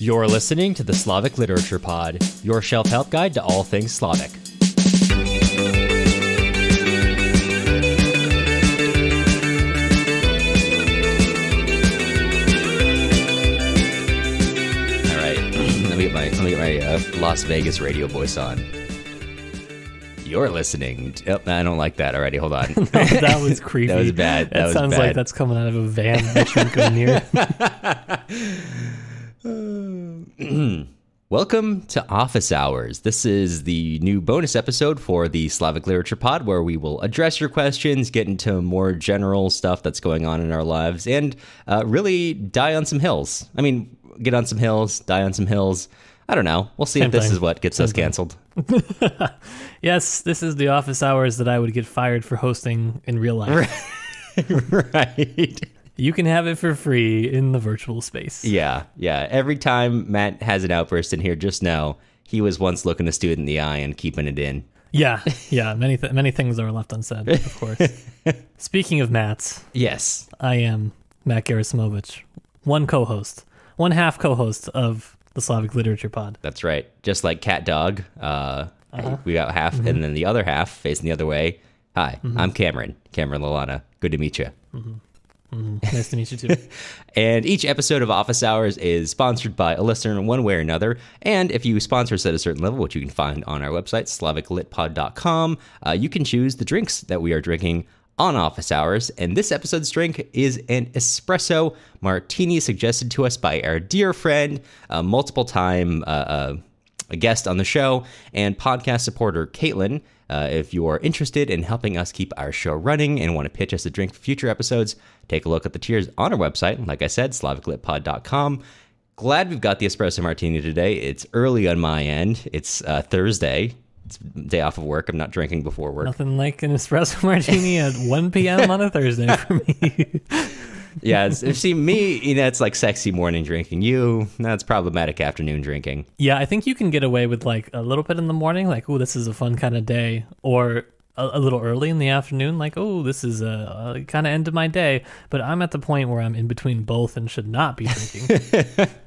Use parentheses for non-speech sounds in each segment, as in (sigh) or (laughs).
You're listening to the Slavic Literature Pod, your shelf help guide to all things Slavic. All right, (clears throat) let me get my let me get my uh, Las Vegas radio voice on. You're listening. To, oh, I don't like that already. Hold on. (laughs) that was (laughs) creepy. That was bad. That That, was sounds bad. like that's coming out of a van that you're near. (laughs) (clears throat) Welcome to Office Hours. This is the new bonus episode for the Slavic Literature Pod, where we will address your questions, get into more general stuff that's going on in our lives, and uh, really die on some hills. I mean, get on some hills, die on some hills. I don't know. We'll see Same if this thing. is what gets us canceled. (laughs) yes, this is the office hours that I would get fired for hosting in real life. (laughs) right. (laughs) You can have it for free in the virtual space. Yeah, yeah. Every time Matt has an outburst in here, just know he was once looking a student in the eye and keeping it in. Yeah, (laughs) yeah. Many th- many things are left unsaid, of course. (laughs) Speaking of Matt's, Yes. I am Matt Gerasimovich, one co-host, one half co-host of the Slavic Literature Pod. That's right. Just like cat dog. Uh, Uh-huh. We got half, Mm-hmm. and then the other half facing the other way. Hi, I'm Cameron. Cameron Lalana. Good to meet you. (laughs) Nice to meet you too. (laughs) And each episode of Office Hours is sponsored by a listener in one way or another. And if you sponsor us at a certain level, which you can find on our website, slaviclitpod.com, uh, you can choose the drinks that we are drinking on Office Hours. And this episode's drink is an espresso martini suggested to us by our dear friend, uh, multiple time uh, uh, a guest on the show, and podcast supporter Kaitlin. Uh, if you are interested in helping us keep our show running and want to pitch us a drink for future episodes, take a look at the tiers on our website. Like I said, slaviclitpod.com. Glad we've got the espresso martini today. It's early on my end. It's uh, Thursday. It's day off of work. I'm not drinking before work. Nothing like an espresso (laughs) martini at 1 p.m. on a Thursday for me. (laughs) Yeah, it's, see me, you know, it's like sexy morning drinking. You, that's problematic afternoon drinking. yeah, I think you can get away with like a little bit in the morning, like, oh, this is a fun kind of day, or a, a little early in the afternoon, like, oh, this is a, a kind of end of my day. But I'm at the point where I'm in between both and should not be drinking. (laughs)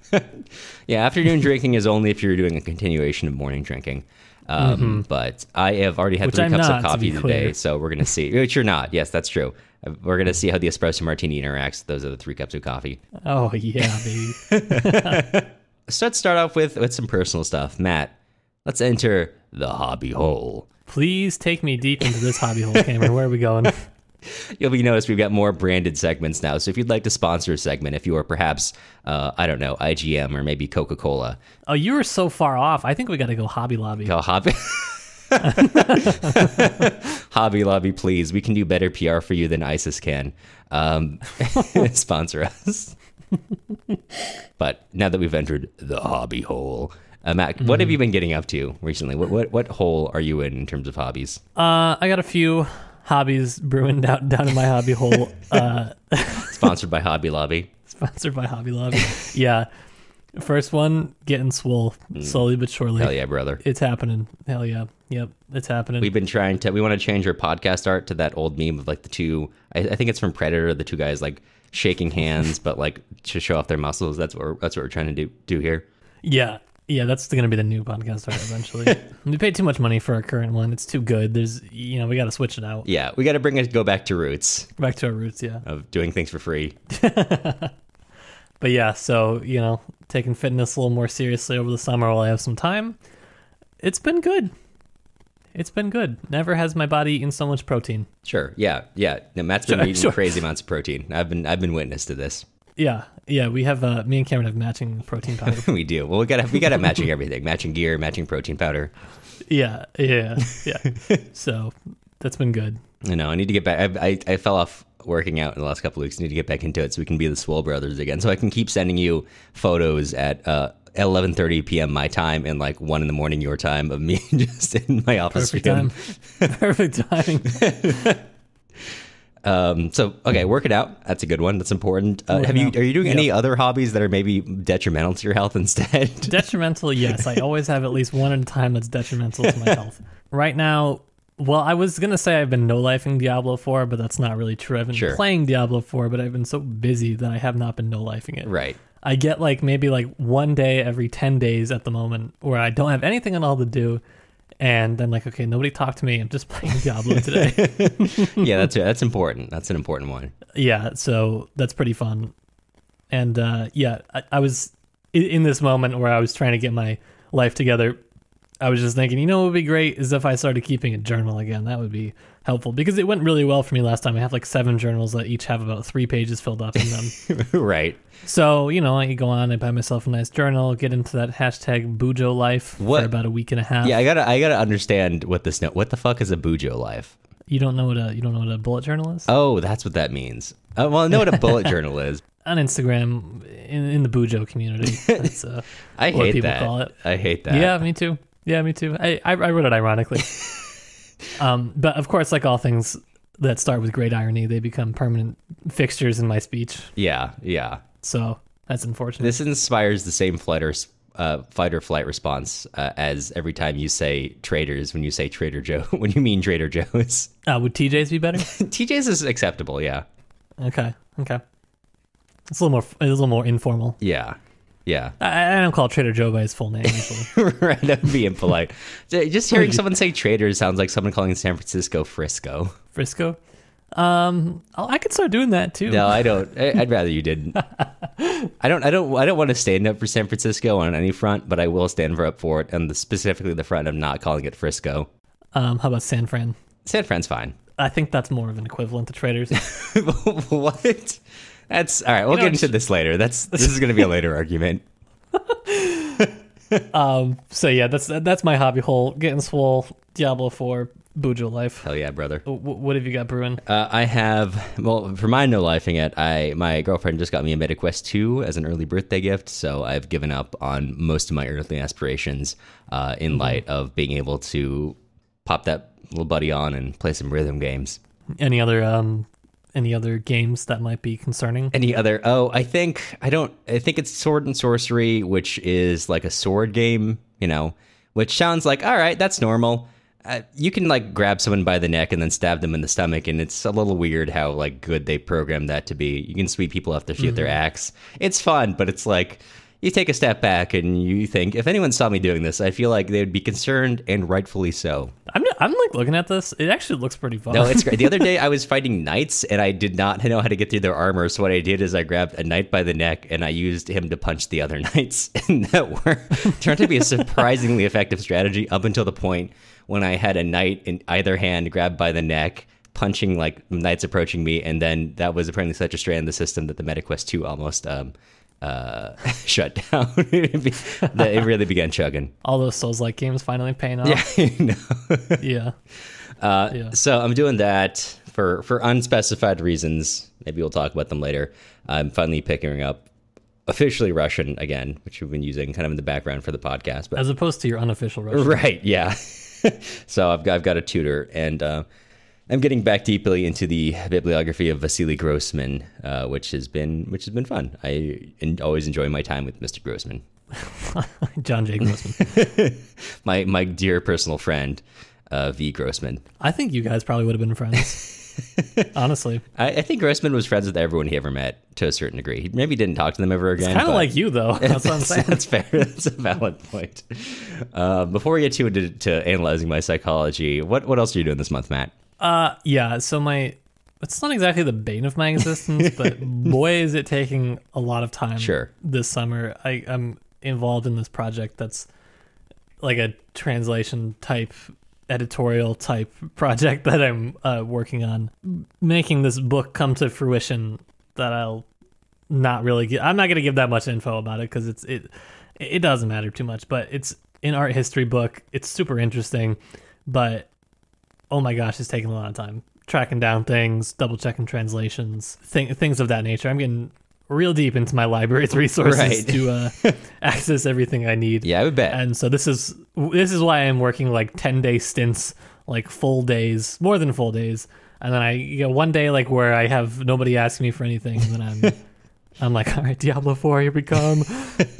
Yeah, afternoon drinking is only if you're doing a continuation of morning drinking. Um, But I have already had Which three I'm cups not, of coffee today, so we're gonna see. Which you're not. Yes, that's true. We're gonna see how the espresso martini interacts. Those are the three cups of coffee. oh, yeah, baby. (laughs) So let's start off with with some personal stuff. Matt, let's enter the hobby hole. Please take me deep into this hobby hole, Cameron. Where are we going? (laughs) You'll be noticed we've got more branded segments now. So if you'd like to sponsor a segment, if you are perhaps uh, I don't know IGM or maybe Coca Cola, Oh, you were so far off. I think we got to go Hobby Lobby. Go Hobby. (laughs) Hobby Lobby, please. We can do better PR for you than ISIS can. Um, (laughs) sponsor us. but now that we've entered the hobby hole, uh, Matt, what have you been getting up to recently? What, what what hole are you in in terms of hobbies? Uh, I got a few hobbies brewing down, down in my hobby hole. (laughs) Uh, Sponsored by Hobby Lobby. Sponsored by Hobby Lobby. yeah. First one, getting swole slowly but surely. Mm. Hell yeah, brother. It's happening. Hell yeah. Yep. It's happening. We've been trying to. We want to change our podcast art to that old meme of like the two. I, I think it's from Predator. The two guys like shaking hands, but like to show off their muscles. That's what we're, that's what we're trying to do do here. yeah. Yeah. That's going to be the new podcast art eventually. (laughs) we paid too much money for our current one. It's too good. There's, you know, we got to switch it out. Yeah, we got to bring it go back to roots Back to our roots. Yeah. of doing things for free. (laughs) But yeah. So, you know, taking fitness a little more seriously over the summer while I have some time. It's been good. It's been good. Never has my body eaten so much protein. Sure. Yeah. Yeah. No, Matt's been (laughs) Sure, eating sure. crazy amounts of protein. I've been I've been witness to this. Yeah, yeah, we have uh, me and Cameron have matching protein powder. (laughs) we do. Well, we got we got matching everything, matching gear, matching protein powder. yeah, yeah, yeah. (laughs) so that's been good. I know, I need to get back. I, I, I fell off working out in the last couple of weeks. I need to get back into it so we can be the Swole Brothers again. So I can keep sending you photos at uh, 11:30 p.m. my time and like one in the morning your time of me (laughs) just in my office Perfect room. time. (laughs) Perfect timing. (laughs) Um, so okay, work it out. That's a good one. That's important. Uh, have you out. are you doing any other hobbies that are maybe detrimental to your health instead? detrimental, yes. I always have at least one at a time that's detrimental to my health. Right now, well, I was gonna say I've been no lifing Diablo 4, but that's not really true. I've been Sure. playing Diablo 4, but I've been so busy that I have not been no lifing it. right. I get like maybe like one day every 10 days at the moment where I don't have anything at all to do. And then like, okay, nobody talk to me. I'm just (laughs) playing Diablo today. (laughs) yeah, that's (laughs) that's important. That's an important one. yeah, so that's pretty fun. And uh, yeah, I, I was in, in this moment where I was trying to get my life together. I was just thinking, you know, what would be great is if I started keeping a journal again. That would be helpful because it went really well for me last time. I have like seven journals that each have about three pages filled up in them. (laughs) right. so you know, I go on, I buy myself a nice journal, get into that hashtag Bujo life What- for about a week and a half. Yeah, I gotta I gotta understand what this no- what the fuck is a bujo life? You don't know what a you don't know what a bullet journal is Oh, that's what that means. Uh, well, I know what a bullet (laughs) journal is. on Instagram in, in the Bujo community. (laughs) That's uh, I what hate people that. call it. I hate that. Yeah, me too. Yeah, me too. I, I, I wrote it ironically. (laughs) um, but of course, like all things that start with great irony, they become permanent fixtures in my speech. Yeah, yeah. So that's unfortunate. This inspires the same flight or uh, fight or flight response uh, as every time you say traders when you say Trader Joe (laughs) when you mean Trader Joe's. Uh, would TJ's be better? (laughs) TJ's is acceptable. Yeah, okay, okay. It's a little more. It's a little more informal. yeah, yeah. I, I don't call Trader Joe by his full name (laughs) right, that would be impolite. Just hearing (laughs) someone say traders sounds like someone calling San Francisco Frisco. Frisco. Um, I could start doing that too. No, I don't. I- I'd rather you didn't. (laughs) I don't. I don't. I don't want to stand up for San Francisco on any front, but I will stand for up for it, and the, specifically the front of not calling it Frisco. Um, how about San Fran? San Fran's fine. I think that's more of an equivalent to traders. what? That's all right. We'll know, get into this later. That's this is going to be a later argument. (laughs) (laughs) um, so yeah, that's that's my hobby hole. Getting swole, Diablo Four, Bujo life. Hell yeah, brother. W- what have you got brewing? Uh, I have well for my no lifing it. I my girlfriend just got me a MetaQuest two as an early birthday gift, so I've given up on most of my earthly aspirations uh, in light of being able to pop that little buddy on and play some rhythm games. Any other um, any other games that might be concerning? Any other? Oh, I think I don't. I think it's Sword and Sorcery, which is like a sword game. You know, which sounds like all right. That's normal. Uh, you can like grab someone by the neck and then stab them in the stomach, and it's a little weird how like good they programmed that to be. You can sweep people off their feet with their axe. It's fun, but it's like you take a step back and you think if anyone saw me doing this, I feel like they would be concerned, and rightfully so. I'm I'm like looking at this. It actually looks pretty fun. No, it's great. The other day (laughs) I was fighting knights and I did not know how to get through their armor. So what I did is I grabbed a knight by the neck and I used him to punch the other (laughs) knights. And that worked. turned out to be a surprisingly effective strategy up until the point when I had a knight in either hand grabbed by the neck, punching like knights approaching me. And then that was apparently such a strain in the system that the MetaQuest 2 almost um, uh, (laughs) shut down. it be- that it really began chugging. All those Souls like games finally paying off. (laughs) Yeah, you know. (laughs) Yeah. Uh, Yeah. So I'm doing that for for unspecified reasons. Maybe we'll talk about them later. I'm finally picking up officially Russian again, which we've been using kind of in the background for the podcast. But As opposed to your unofficial Russian. right, yeah. so I've got I've got a tutor, and uh, I'm getting back deeply into the bibliography of Vasily Grossman, uh, which has been which has been fun. I en- always enjoy my time with Mr. Grossman, (laughs) John J. Grossman. (laughs) my my dear personal friend, uh, V. Grossman. I think you guys probably would have been friends. (laughs) Honestly. I, I think Grossman was friends with everyone he ever met to a certain degree. He maybe didn't talk to them ever again. Kind of like you though. That's what I'm saying. That's fair. That's a valid point. Uh, before we get too into to analyzing my psychology, what what else are you doing this month, Matt? Uh yeah, so my it's not exactly the bane of my existence, (laughs) but boy is it taking a lot of time Sure. this summer. I, I'm involved in this project that's like a translation type editorial type (laughs) project that I'm uh, working on making this book come to fruition that I'll not really give I'm not going to give that much info about it cuz it's it it doesn't matter too much but it's an art history book it's super interesting but oh my gosh it's taking a lot of time tracking down things double checking translations thing, things of that nature I'm getting real deep into my library's (laughs) resources Right. to uh, (laughs) access everything I need Yeah, I would bet. and so this is this is why I'm working like ten day stints, like full days, more than full days, and then I you know one day like where I have nobody asking me for anything, and then I'm (laughs) I'm like, all right, Diablo Four, here we come,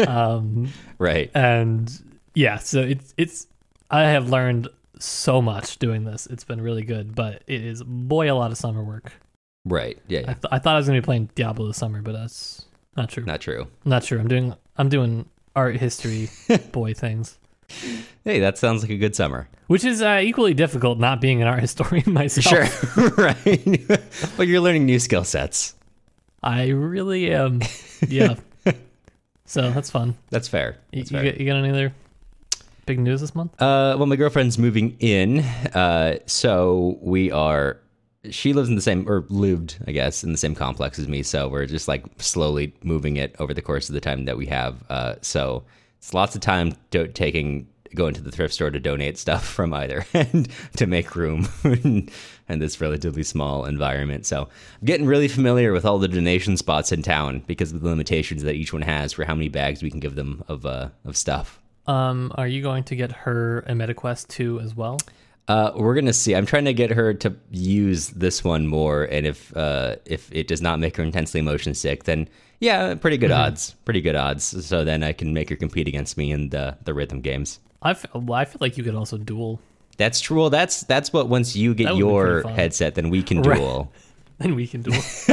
um, right. and yeah, so it's it's I have learned so much doing this. It's been really good, but it is boy a lot of summer work. Right. Yeah. I, th- I thought I was gonna be playing Diablo this summer, but that's Not true. Not true. Not true. I'm doing I'm doing art history (laughs) boy things, Hey, that sounds like a good summer. which is uh, equally difficult. Not being an art historian (laughs) myself. Sure. (laughs) right. but you're learning new skill sets. I really am. Yeah. so that's fun. That's fair. That's you, fair. got, you got any other big news this month? Uh, well, my girlfriend's moving in, uh, so we are. She lives in the same, or lived, I guess, in the same complex as me. So we're just like slowly moving it over the course of the time that we have. Uh, so it's lots of time do- taking going to the thrift store to donate stuff (laughs) from either end to make room in this relatively small environment. So I'm getting really familiar with all the donation spots in town because of the limitations that each one has for how many bags we can give them of uh, of stuff. Um, are you going to get her a MetaQuest 2 as well? Uh, we're gonna see. I'm trying to get her to use this one more, and if uh, if it does not make her intensely motion sick, then yeah, pretty good odds. Pretty good odds. So then I can make her compete against me in the the rhythm games. I feel, well, I feel like you could also duel. That's true. Well, that's that's what once you get your headset, then we can (laughs) Right. duel. (laughs) Then we can duel. (laughs)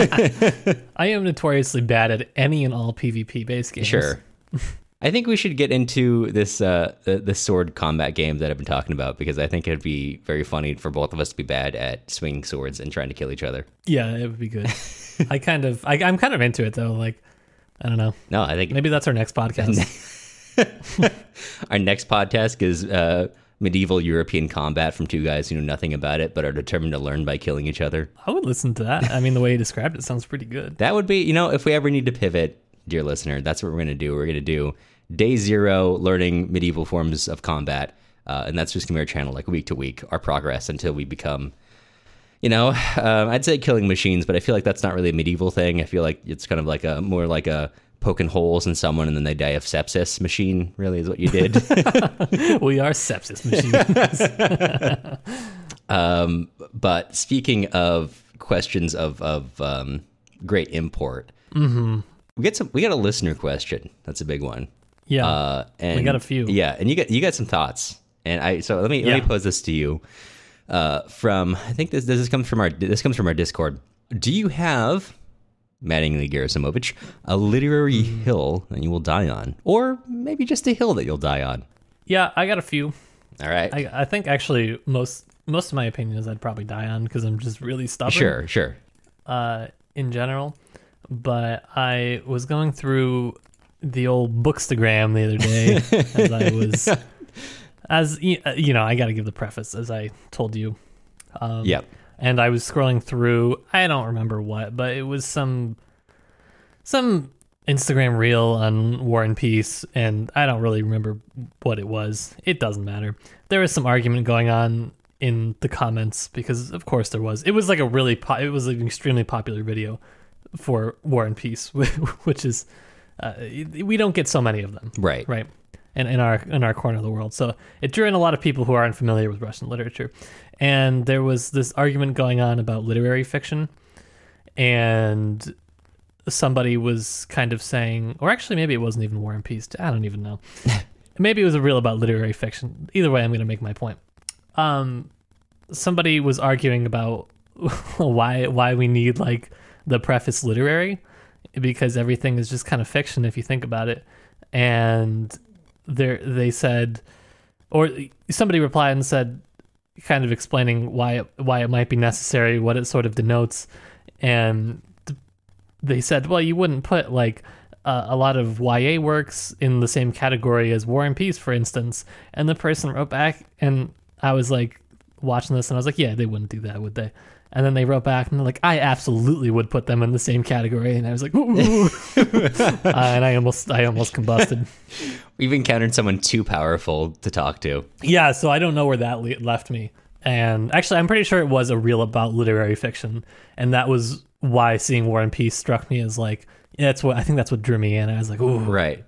I am notoriously bad at any and all PvP based games. Sure. I think we should get into this uh, the, the sword combat game that I've been talking about because I think it'd be very funny for both of us to be bad at swinging swords and trying to kill each other. Yeah, it would be good. (laughs) I kind of, I, I'm kind of into it though. Like, I don't know. No, I think Maybe that's our next podcast. (laughs) Our next podcast is uh, medieval European combat from two guys who know nothing about it but are determined to learn by killing each other. I would listen to that. I mean, the way you described it sounds pretty good. That would be, you know, if we ever need to pivot, dear listener, that's what we're going to do. We're going to do day zero learning medieval forms of combat. Uh, and that's just going to be our channel, like week to week, our progress until we become, you know, um, I'd say killing machines, but I feel like that's not really a medieval thing. I feel like it's kind of like a more like a poking holes in someone and then they die of sepsis machine, really, is what you did. (laughs) we are sepsis machines. (laughs) Um, but speaking of questions of of um, great import, we get some. We got a listener question. That's a big one. Yeah. Uh, and got a few. Yeah, and you got you got some thoughts. And I so let me let me pose this to you. Uh, from I think this this comes from our this comes from our Discord. Do you have Mattingly Gerasimovich a literary Hmm. hill that you will die on, or maybe just a hill that you'll die on? yeah, I got a few. All right, I, I think actually most most of my opinions I'd probably die on because I'm just really stubborn. sure, sure. uh, in general, but I was going through the old Bookstagram the other day as I (laughs) was, as uh, you know, I got to give the preface as I told you. Um, Yep. And I was scrolling through. I don't remember what, but it was some some Instagram reel on War and Peace, and I don't really remember what it was. It doesn't matter. There was some argument going on in the comments because, of course, there was. It was like a really, po- it was an extremely popular video for War and Peace, (laughs) which is uh, we don't get so many of them, Right. right? In, in our in our corner of the world, so it drew in a lot of people who aren't familiar with Russian literature, and there was this argument going on about literary fiction, and somebody was kind of saying, or actually maybe it wasn't even War and Peace. I don't even know. (laughs) maybe it was a reel about literary fiction. Either way, I'm going to make my point. Um, somebody was arguing about (laughs) why why we need like the preface literary because everything is just kind of fiction if you think about it. And there they said, or somebody replied and said, kind of explaining why it, why it might be necessary, what it sort of denotes, and they said, well, you wouldn't put like uh, a lot of YA works in the same category as War and Peace, for instance. And the person wrote back, and I was like watching this, and I was like, yeah, they wouldn't do that, would they? And then they wrote back, and they're like, I absolutely would put them in the same category. And I was like, ooh. (laughs) uh, and I almost, I almost combusted. We've encountered someone too powerful to talk to. Yeah, so I don't know where that le- left me. And actually, I'm pretty sure it was a reel about literary fiction, and that was why seeing War and Peace struck me as like that's what I think that's what drew me in. I was like, ooh, Right.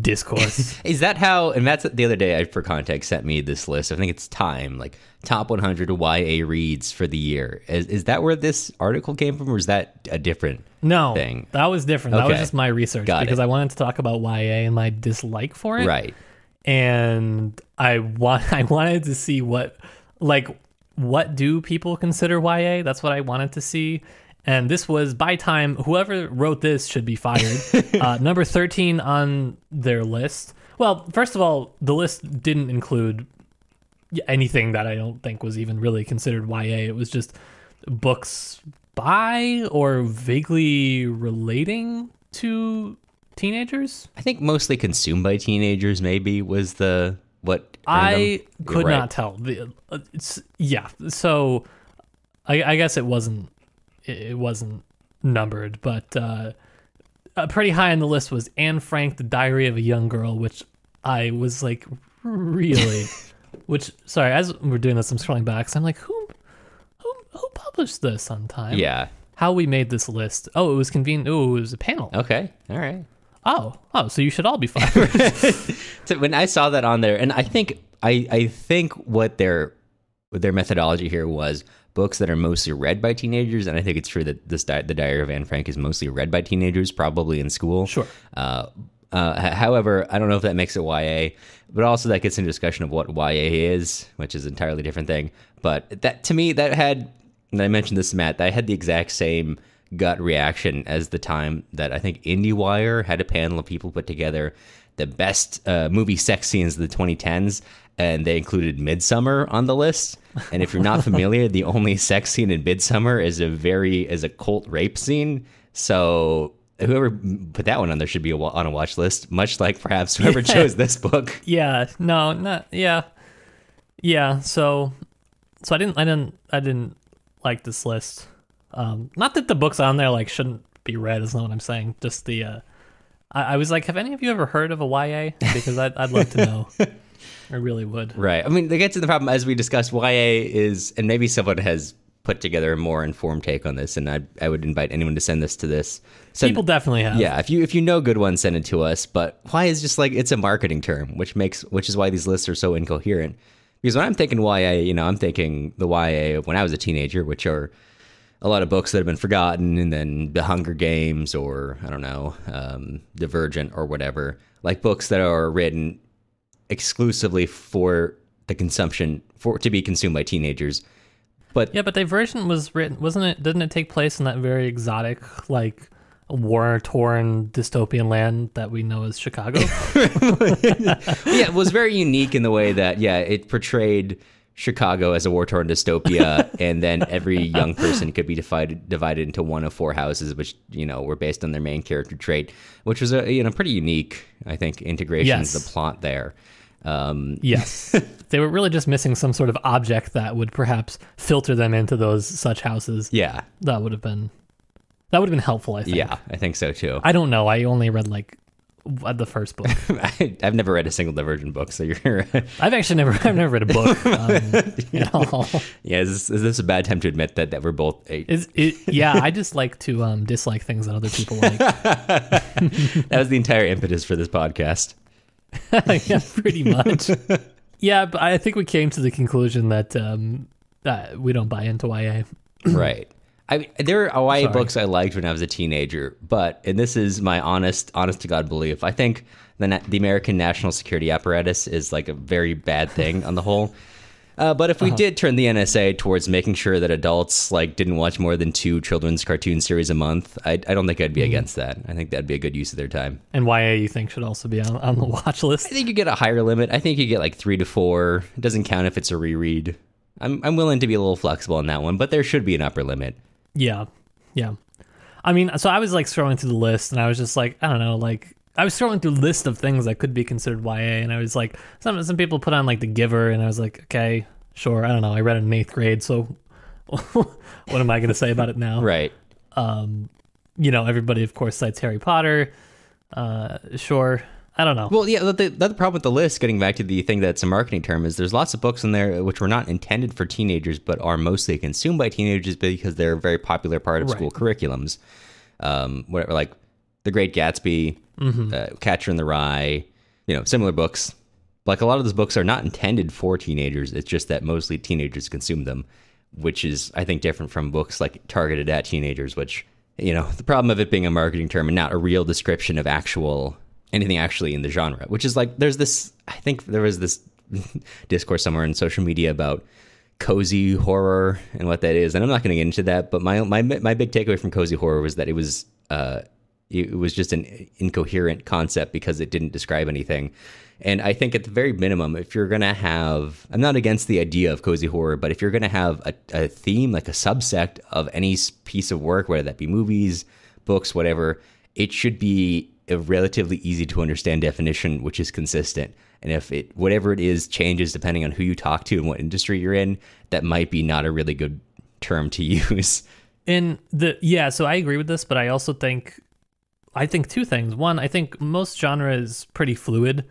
Discourse. (laughs) Is that how? And that's the other day. I, for context, sent me this list. I think it's Time, like top 100 YA reads for the year. Is, is that where this article came from, or is that a different? no, Thing. that was different. That was just my research Got because it. I wanted to talk about YA and my dislike for it. Right. and I want (laughs) I wanted to see what like what do people consider YA? That's what I wanted to see. And this was by time whoever wrote this should be fired. (laughs) uh, number 13 on their list. Well, first of all, the list didn't include anything that I don't think was even really considered YA. It was just books by or vaguely relating to teenagers. I think mostly consumed by teenagers. Maybe was the what I could right. not tell. The, uh, it's, yeah, so I, I guess it wasn't it, it wasn't numbered, but uh, pretty high on the list was Anne Frank, The Diary of a Young Girl, which I was like really, (laughs) which sorry, as we're doing this, I'm scrolling back, so I'm like, who who who published this on time? Yeah. How we made this list? Oh, it was convened. Oh, it was a panel. Okay. All right. Oh, oh, so you should all be fired. (laughs) So when I saw that on there, and I think I I think what their what their methodology here was books that are mostly read by teenagers, and I think it's true that this di- the Diary of Anne Frank is mostly read by teenagers, probably in school. Sure. Uh, uh, however, I don't know if that makes it YA, but also that gets into discussion of what YA is, which is an entirely different thing. But that to me, that had, and I mentioned this to Matt, that had the exact same gut reaction as the time that I think IndieWire had a panel of people put together the best uh, movie sex scenes of the 2010s, and they included Midsommar on the list. And if you're not familiar, the only sex scene in Midsommar is a very is a cult rape scene. So whoever put that one on there should be a on a watch list, much like perhaps whoever chose this book. Yeah, no, not yeah, yeah. So, so I didn't, I didn't, I didn't like this list. Um, not that the books on there like shouldn't be read. Is not what I'm saying. Just the, uh, I, I was like, have any of you ever heard of a YA? Because I'd, I'd love to know. (laughs) I really would. Right. I mean, they get to the problem as we discussed. YA is, and maybe someone has put together a more informed take on this, and I I would invite anyone to send this to this. Send, People definitely have. yeah, if you if you know good ones, send it to us. But why is just like it's a marketing term, which makes which is why these lists are so incoherent. Because when I'm thinking YA, you know, I'm thinking the YA of when I was a teenager, which are a lot of books that have been forgotten, and then The Hunger Games, or I don't know, um, Divergent, or whatever, like books that are written exclusively for the consumption for to be consumed by teenagers. But Yeah, but Divergent was written, wasn't it? Didn't it take place in that very exotic, like, war-torn dystopian land that we know as Chicago? (laughs) (laughs) yeah, it was very unique in the way that yeah, it portrayed Chicago as a war-torn dystopia, (laughs) and then every young person could be divided divided into one of four houses, which you know were based on their main character trait, which was a you know pretty unique, I think, integration Yes. of the plot there. Um, yes, (laughs) they were really just missing some sort of object that would perhaps filter them into those such houses. yeah, That would have been that would have been helpful. I think. yeah, I think so too. I don't know. I only read like the first book. (laughs) I, I've never read a single Divergent book, so you're (laughs) I've actually never I've never read a book. Um, at all. yeah. Is this, is this a bad time to admit that that we're both a, Is it, yeah, I just like to um, dislike things that other people like. that was the entire impetus for this podcast. (laughs) yeah, pretty much. (laughs) Yeah, but I think we came to the conclusion that um, that we don't buy into YA. (clears throat) right. I there are YA Sorry. books I liked when I was a teenager, but and this is my honest, honest to God belief. I think the the American national security apparatus is like a very bad thing on the whole. (laughs) Uh, but if we did turn the NSA towards making sure that adults like didn't watch more than two children's cartoon series a month, I, I don't think I'd be against that. I think that'd be a good use of their time. And YA, you think should also be on, on the watch list? I think you get a higher limit. I think you get like three to four. It doesn't count if it's a reread. I'm I'm willing to be a little flexible on that one, but there should be an upper limit. Yeah, yeah. I mean, so I was like scrolling through the list, and I was just like, I don't know, like I was scrolling through a list of things that could be considered YA, and I was like, some some people put on like The Giver, and I was like, okay, sure. I don't know. I read it in eighth grade, so (laughs) what am I going to say about it now? (laughs) Right. Um, you know, everybody of course cites Harry Potter. Uh, sure. I don't know. Well, yeah, the, the, the problem with the list, getting back to the thing that's a marketing term, is there's lots of books in there which were not intended for teenagers, but are mostly consumed by teenagers because they're a very popular part of Right. school curriculums. Um, whatever, like The Great Gatsby, uh, Catcher in the Rye, you know, similar books. Like a lot of those books are not intended for teenagers. It's just that mostly teenagers consume them, which is, I think, different from books like targeted at teenagers, which, you know, (laughs) the problem of it being a marketing term and not a real description of actual anything actually in the genre, which is like there's this I think there was this (laughs) discourse somewhere in social media about cozy horror and what that is, and I'm not going to get into that. But my my my big takeaway from cozy horror was that it was uh, it was just an incoherent concept because it didn't describe anything. And I think at the very minimum, if you're going to have, I'm not against the idea of cozy horror, but if you're going to have a, a theme, like a subsect of any piece of work, whether that be movies, books, whatever, it should be a relatively easy to understand definition, which is consistent. And if it, whatever it is, changes depending on who you talk to and what industry you're in, that might be not a really good term to (laughs) use. And the yeah, so I agree with this, but I also think I think two things. One, I think most genre is pretty fluid,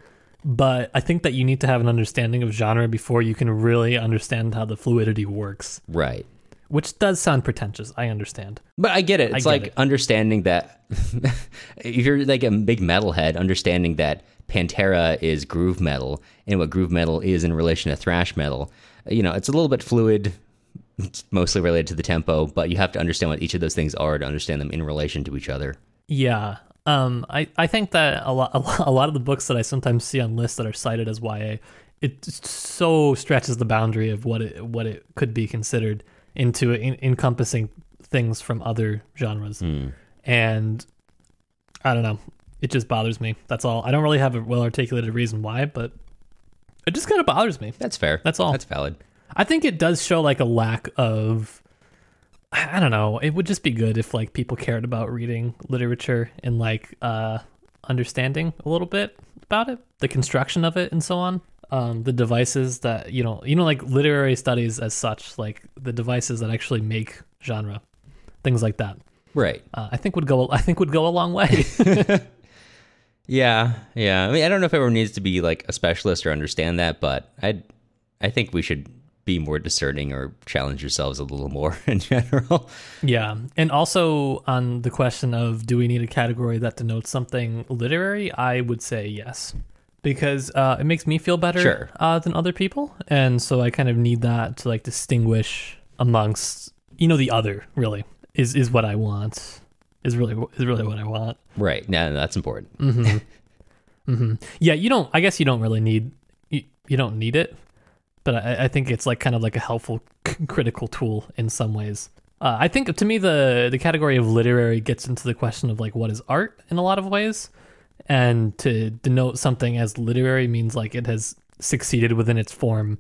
but I think that you need to have an understanding of genre before you can really understand how the fluidity works. Right. Which does sound pretentious. I understand. But I get it. It's get like it. understanding that (laughs) if you're like a big metalhead, understanding that Pantera is groove metal and what groove metal is in relation to thrash metal. You know, it's a little bit fluid. It's mostly related to the tempo, but you have to understand what each of those things are to understand them in relation to each other. Yeah. Um, I, I think that a lot, (laughs) a lot a lot of the books that I sometimes see on lists that are cited as YA, it so stretches the boundary of what it what it could be considered into en- encompassing things from other genres, and I don't know, it just bothers me. That's all. I don't really have a well articulated reason why, but it just kind of bothers me. That's fair. That's all. That's valid. I think it does show like a lack of I don't know. It would just be good if like people cared about reading literature and like uh understanding a little bit about it, the construction of it and so on. Um the devices that, you know, you know like literary studies as such, like the devices that actually make genre. Things like that. Right. Uh, I think would go I think would go a long way. (laughs) Yeah. Yeah. I mean, I don't know if everyone needs to be like a specialist or understand that, but I, I think we should be more discerning or challenge yourselves a little more (laughs) in general. Yeah. And also on the question of do we need a category that denotes something literary, I would say yes. Because uh, it makes me feel better Sure. uh, than other people. And so I kind of need that to like distinguish amongst, you know, the other really is, is what I want. Is really is really what I want. Right. Yeah, that's important. hmm (laughs) Yeah, you don't. I guess you don't really need you, you don't need it, but I, I think it's like kind of like a helpful critical tool in some ways. Uh, I think to me the the category of literary gets into the question of like what is art in a lot of ways, and to denote something as literary means like it has succeeded within its form,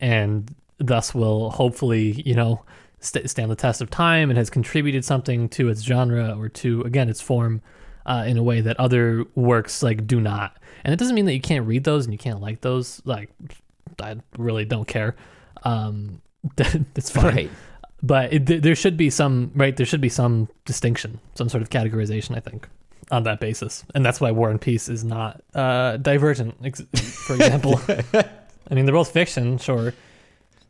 and thus will hopefully you know st- stand the test of time and has contributed something to its genre or to again its form uh, in a way that other works like do not. And it doesn't mean that you can't read those and you can't like those. Like, I really don't care. Um, (laughs) it's fine. Right. But it, th- there should be some right. There should be some distinction, some sort of categorization. I think on that basis, and that's why War and Peace is not uh, Divergent, ex- (laughs) for example. I mean, they're both fiction, sure.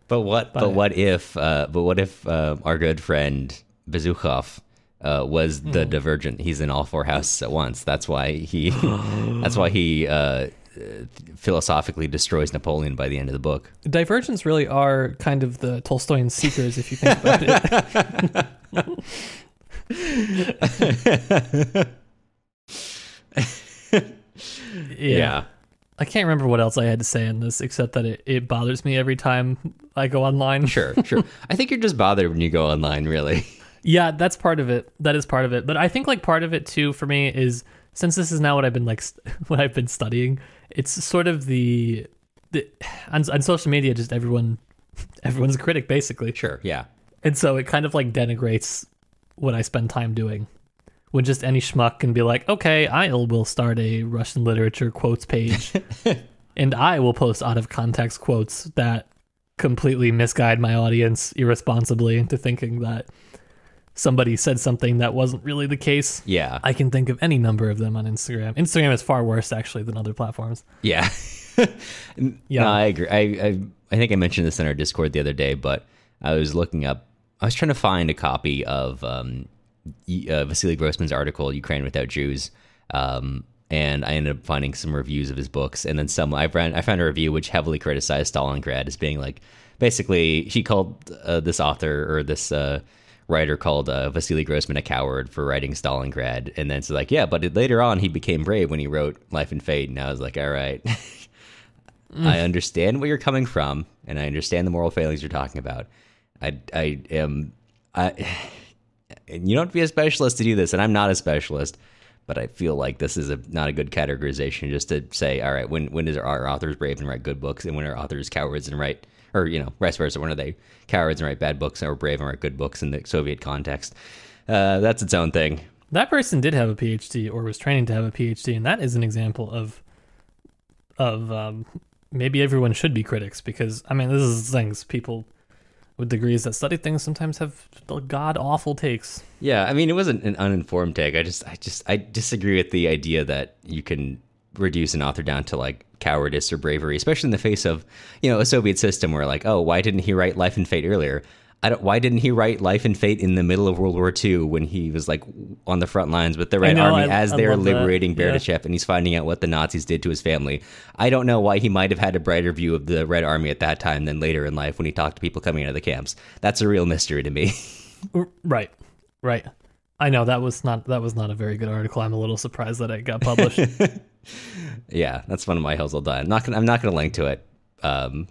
But what? But, But- what if? Uh, but what if uh, our good friend Bezukhov uh, was the Divergent? He's in all four houses at once. That's why he. (laughs) that's why he uh, philosophically destroys Napoleon by the end of the book. Divergents really are kind of the Tolstoyan seekers, if you think about it. (laughs) yeah. I can't remember what else I had to say in this, except that it, it bothers me every time I go online. Sure, sure. (laughs) I think you're just bothered when you go online, really. Yeah, that's part of it. That is part of it. But I think like part of it too for me is since this is now what I've been like st- (laughs) what I've been studying, it's sort of the the on, on social media just everyone (laughs) everyone's a critic basically. Sure, yeah. And so it kind of like denigrates what I spend time doing. When just any schmuck can be like, okay, I will start a Russian literature quotes page (laughs) and I will post out of context quotes that completely misguide my audience irresponsibly into thinking that somebody said something that wasn't really the case. Yeah. I can think of any number of them on Instagram. Instagram is far worse actually than other platforms. Yeah. (laughs) Yeah. No, I agree. I, I I think I mentioned this in our Discord the other day, but I was looking up. I was trying to find a copy of um, uh, Vasily Grossman's article "Ukraine Without Jews," um, and I ended up finding some reviews of his books, and then some. I found I found a review which heavily criticized Stalingrad as being like basically she called uh, this author or this. Uh, writer called uh, Vasily Grossman a coward for writing Stalingrad, and then it's like, yeah, but later on he became brave when he wrote Life and Fate, and I was like, all right, (laughs) I understand where you're coming from, and I understand the moral failings you're talking about. I, I am, I, (sighs) and you don't have to be a specialist to do this, and I'm not a specialist, but I feel like this is a not a good categorization just to say, all right, when when is our authors brave and write good books, and when are authors cowards and write, or you know, vice versa, when are they cowards and write bad books, or brave and write good books in the Soviet context? Uh, that's its own thing. That person did have a PhD or was training to have a PhD, and that is an example of of um, maybe everyone should be critics because I mean this is things people with degrees that study things sometimes have god awful takes. Yeah, I mean, it wasn't an uninformed take. I just, I just, I disagree with the idea that you can reduce an author down to like cowardice or bravery, especially in the face of, you know, a Soviet system where like, oh, why didn't he write Life and Fate earlier? I don't, why didn't he write Life and Fate in the middle of World War II when he was like on the front lines with the Red know, Army I- as I they're that. liberating Yeah. Berdichev and he's finding out what the Nazis did to his family? I don't know why he might have had a brighter view of the Red Army at that time than later in life when he talked to people coming out of the camps. That's a real mystery to me. (laughs) Right, right. I know that was not that was not a very good article. I'm a little surprised that it got published. (laughs) yeah, that's one of my hills will die. I'm not gonna, I'm not gonna link to it. Um,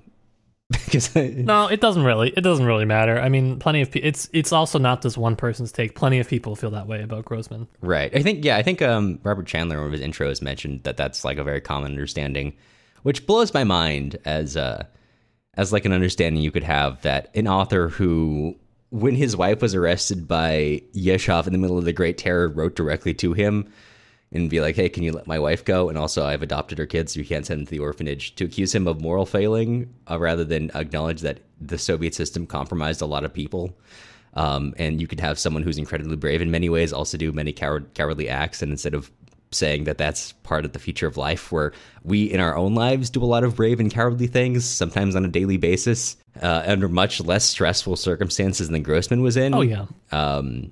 (laughs) because no, it doesn't really. It doesn't really matter. I mean, plenty of pe- it's it's also not just one person's take. Plenty of people feel that way about Grossman. Right. I think yeah, I think um Robert Chandler in one of his intros mentioned that that's like a very common understanding, which blows my mind as uh as like an understanding you could have that an author who when his wife was arrested by Yezhov in the middle of the Great Terror wrote directly to him and be like, "Hey, can you let my wife go?" And also, I've adopted her kids, so you can't send them to the orphanage. To accuse him of moral failing, uh, rather than acknowledge that the Soviet system compromised a lot of people, um, and you could have someone who's incredibly brave in many ways also do many coward, cowardly acts, and instead of saying that that's part of the future of life where we in our own lives do a lot of brave and cowardly things sometimes on a daily basis uh, under much less stressful circumstances than grossman was in Oh yeah, um,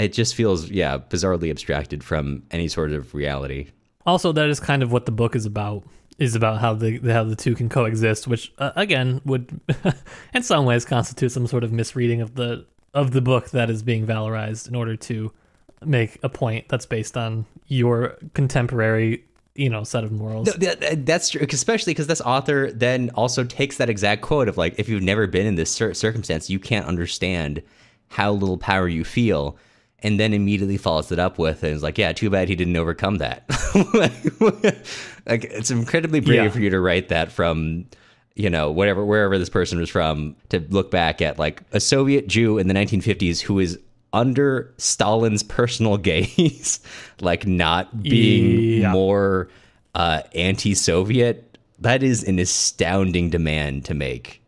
it just feels yeah bizarrely abstracted from any sort of reality Also, that is kind of what the book is about. Is about how the how the two can coexist, which uh, again would, (laughs) in some ways, constitute some sort of misreading of the of the book that is being valorized in order to make a point that's based on your contemporary, you know, set of morals. No, that- that's true, especially because this author then also takes that exact quote of like, if you've never been in this cir- circumstance, you can't understand how little power you feel, and then immediately follows it up with and is like, yeah, too bad he didn't overcome that. (laughs) like, it's incredibly brave Yeah. for you to write that from. You know, whatever, wherever this person was from, to look back at like a Soviet Jew in the 1950s who is under Stalin's personal (laughs) gaze, like not being Yeah. more uh, anti-Soviet, that is an astounding demand to make.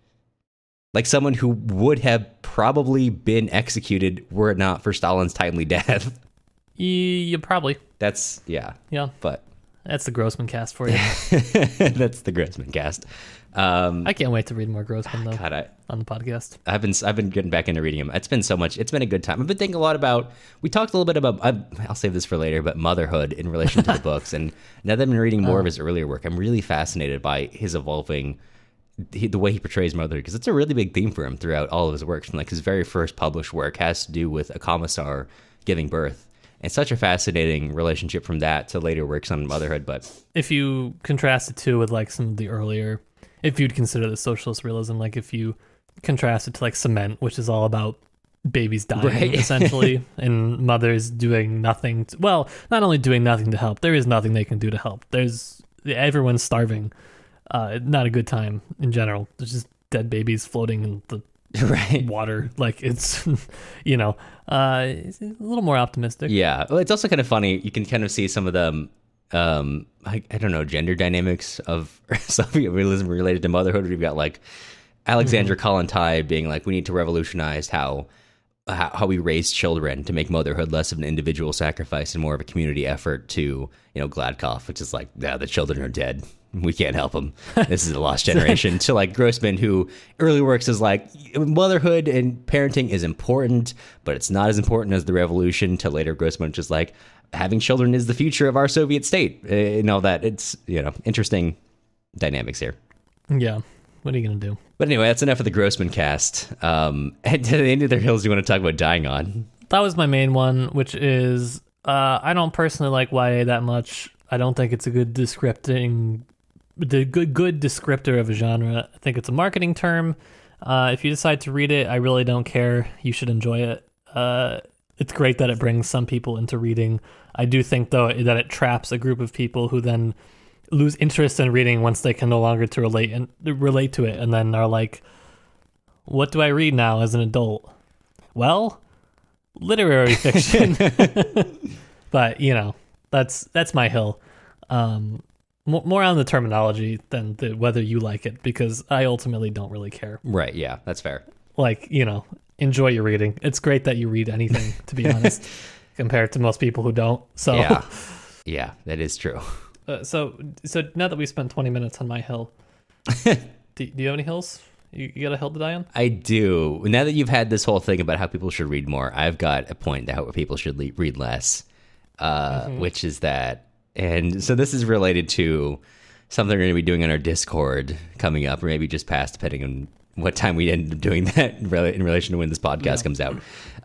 Like someone who would have probably been executed were it not for Stalin's timely (laughs) death. you probably, That's yeah, yeah, but that's the Grossman cast for you. (laughs) that's the Grossman cast. Um, I can't wait to read more Grossman though God, I, on the podcast. I've been I've been getting back into reading him. It's been so much. It's been a good time. I've been thinking a lot about. We talked a little bit about. I, I'll save this for later, but motherhood in relation to the (laughs) books. And now that I've been reading more of his earlier work, I'm really fascinated by his evolving. He, the way he portrays motherhood, because it's a really big theme for him throughout all of his works. From like his very first published work has to do with a commissar giving birth, and such a fascinating relationship from that to later works on motherhood. But if you contrast it too with like some of the earlier if you'd consider the socialist realism like if you contrast it to like cement which is all about babies dying Right. (laughs) essentially and mothers doing nothing to, well not only doing nothing to help there is nothing they can do to help there's everyone's starving uh not a good time in general there's just dead babies floating in the (laughs) right, water like it's (laughs) you know uh it's a little more optimistic Yeah. Well, it's also kind of funny. You can kind of see some of the, um, I, I don't know, gender dynamics of (laughs) Soviet realism related to motherhood. We've got like Alexandra Kollontai being like, we need to revolutionize how, how how we raise children to make motherhood less of an individual sacrifice and more of a community effort to, you know, Gladkov, which is like, yeah, the children are dead. We can't help them. (laughs) This is a lost generation. to like Grossman, who early works is like motherhood and parenting is important, but it's not as important as the revolution. To later Grossman, which is like having children is the future of our Soviet state uh, and all that. It's you know interesting dynamics here. yeah what are you gonna do But anyway, that's enough of the Grossman cast. Um, (laughs) and to any other hills you want to talk about dying on? that was my main one, which is uh, I don't personally like YA that much. I don't think it's a good descripting the good good descriptor of a genre. I think it's a marketing term. Uh, if you decide to read it, I really don't care. You should enjoy it. Uh, it's great that it brings some people into reading. I do think though that it traps a group of people who then lose interest in reading once they can no longer to relate and relate to it, and then are like, "What do I read now as an adult?" Well, literary fiction. (laughs) (laughs) but you know, that's that's my hill. Um, more, more on the terminology than the, whether you like it, because I ultimately don't really care. Right. Yeah, that's fair. Like you know, enjoy your reading. It's great that you read anything, to be honest, (laughs) compared to most people who don't. So Yeah. Yeah, that is true. Uh, so so now that we spent 20 minutes on my hill, (laughs) do, do you have any hills? You, you got a hill to die on? I do. Now that you've had this whole thing about how people should read more, I've got a point that how people should le- read less, uh, which is that, and so this is related to something we're going to be doing on our Discord coming up, or maybe just past, depending on what time we end up doing (laughs) that in relation to when this podcast comes out.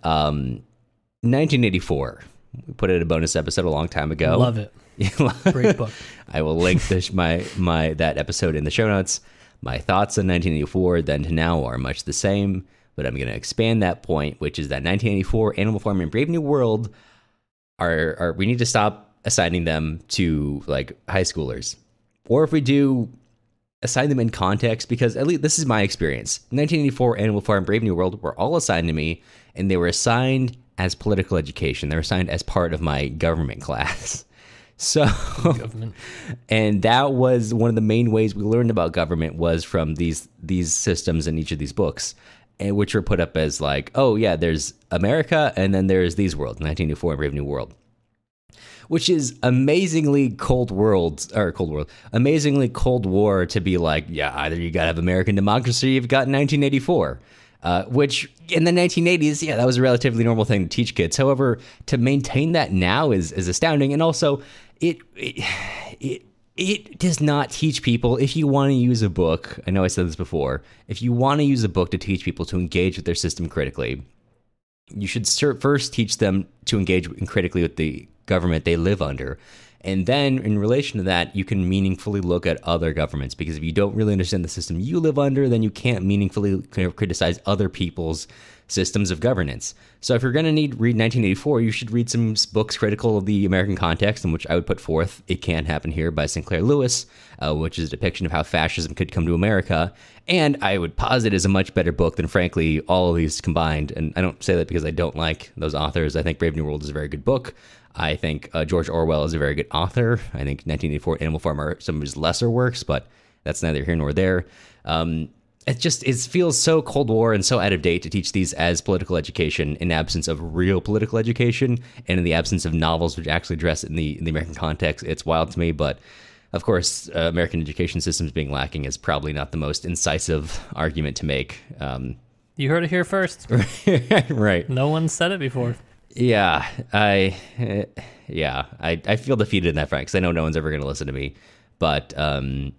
Um, 1984. We put it in a bonus episode a long time ago. Love it. Great book. (laughs) I will link this, my my that episode in the show notes. My thoughts on 1984 then to now are much the same, but I'm going to expand that point, which is that 1984 Animal Farm and Brave New World are are we need to stop assigning them to like high schoolers, or if we do, assign them in context because at least this is my experience. 1984 Animal Farm Brave New World were all assigned to me, and they were assigned as political education. They were assigned as part of my government (laughs) class. So Government. (laughs) and that was one of the main ways we learned about government was from these these systems in each of these books and which were put up as like oh yeah there's america and then there's these worlds 1984 and brave new world which is amazingly cold world or cold world amazingly cold war to be like yeah either you gotta have american democracy or you've got 1984 uh, which in the 1980s, yeah, that was a relatively normal thing to teach kids. However, to maintain that now is is astounding, and also it it it, it does not teach people. If you want to use a book, I know I said this before. If you want to use a book to teach people to engage with their system critically, you should first teach them to engage critically with the government they live under. And then, in relation to that, you can meaningfully look at other governments because if you don't really understand the system you live under, then you can't meaningfully criticize other people's systems of governance. So, if you're going to need read 1984, you should read some books critical of the American context, in which I would put forth "It Can Happen Here" by Sinclair Lewis, uh, which is a depiction of how fascism could come to America. And I would posit is a much better book than, frankly, all of these combined. And I don't say that because I don't like those authors. I think Brave New World is a very good book. I think uh, George Orwell is a very good author. I think 1984 Animal Farm are some of his lesser works, but that's neither here nor there. Um, it just it feels so Cold War and so out of date to teach these as political education in absence of real political education and in the absence of novels which actually address it in the in the American context. It's wild to me, but of course, uh, American education systems being lacking is probably not the most incisive argument to make. Um, You heard it here first. (laughs) right. No one said it before. Yeah, I, eh, yeah, I, I feel defeated in that front because I know no one's ever going to listen to me. But um,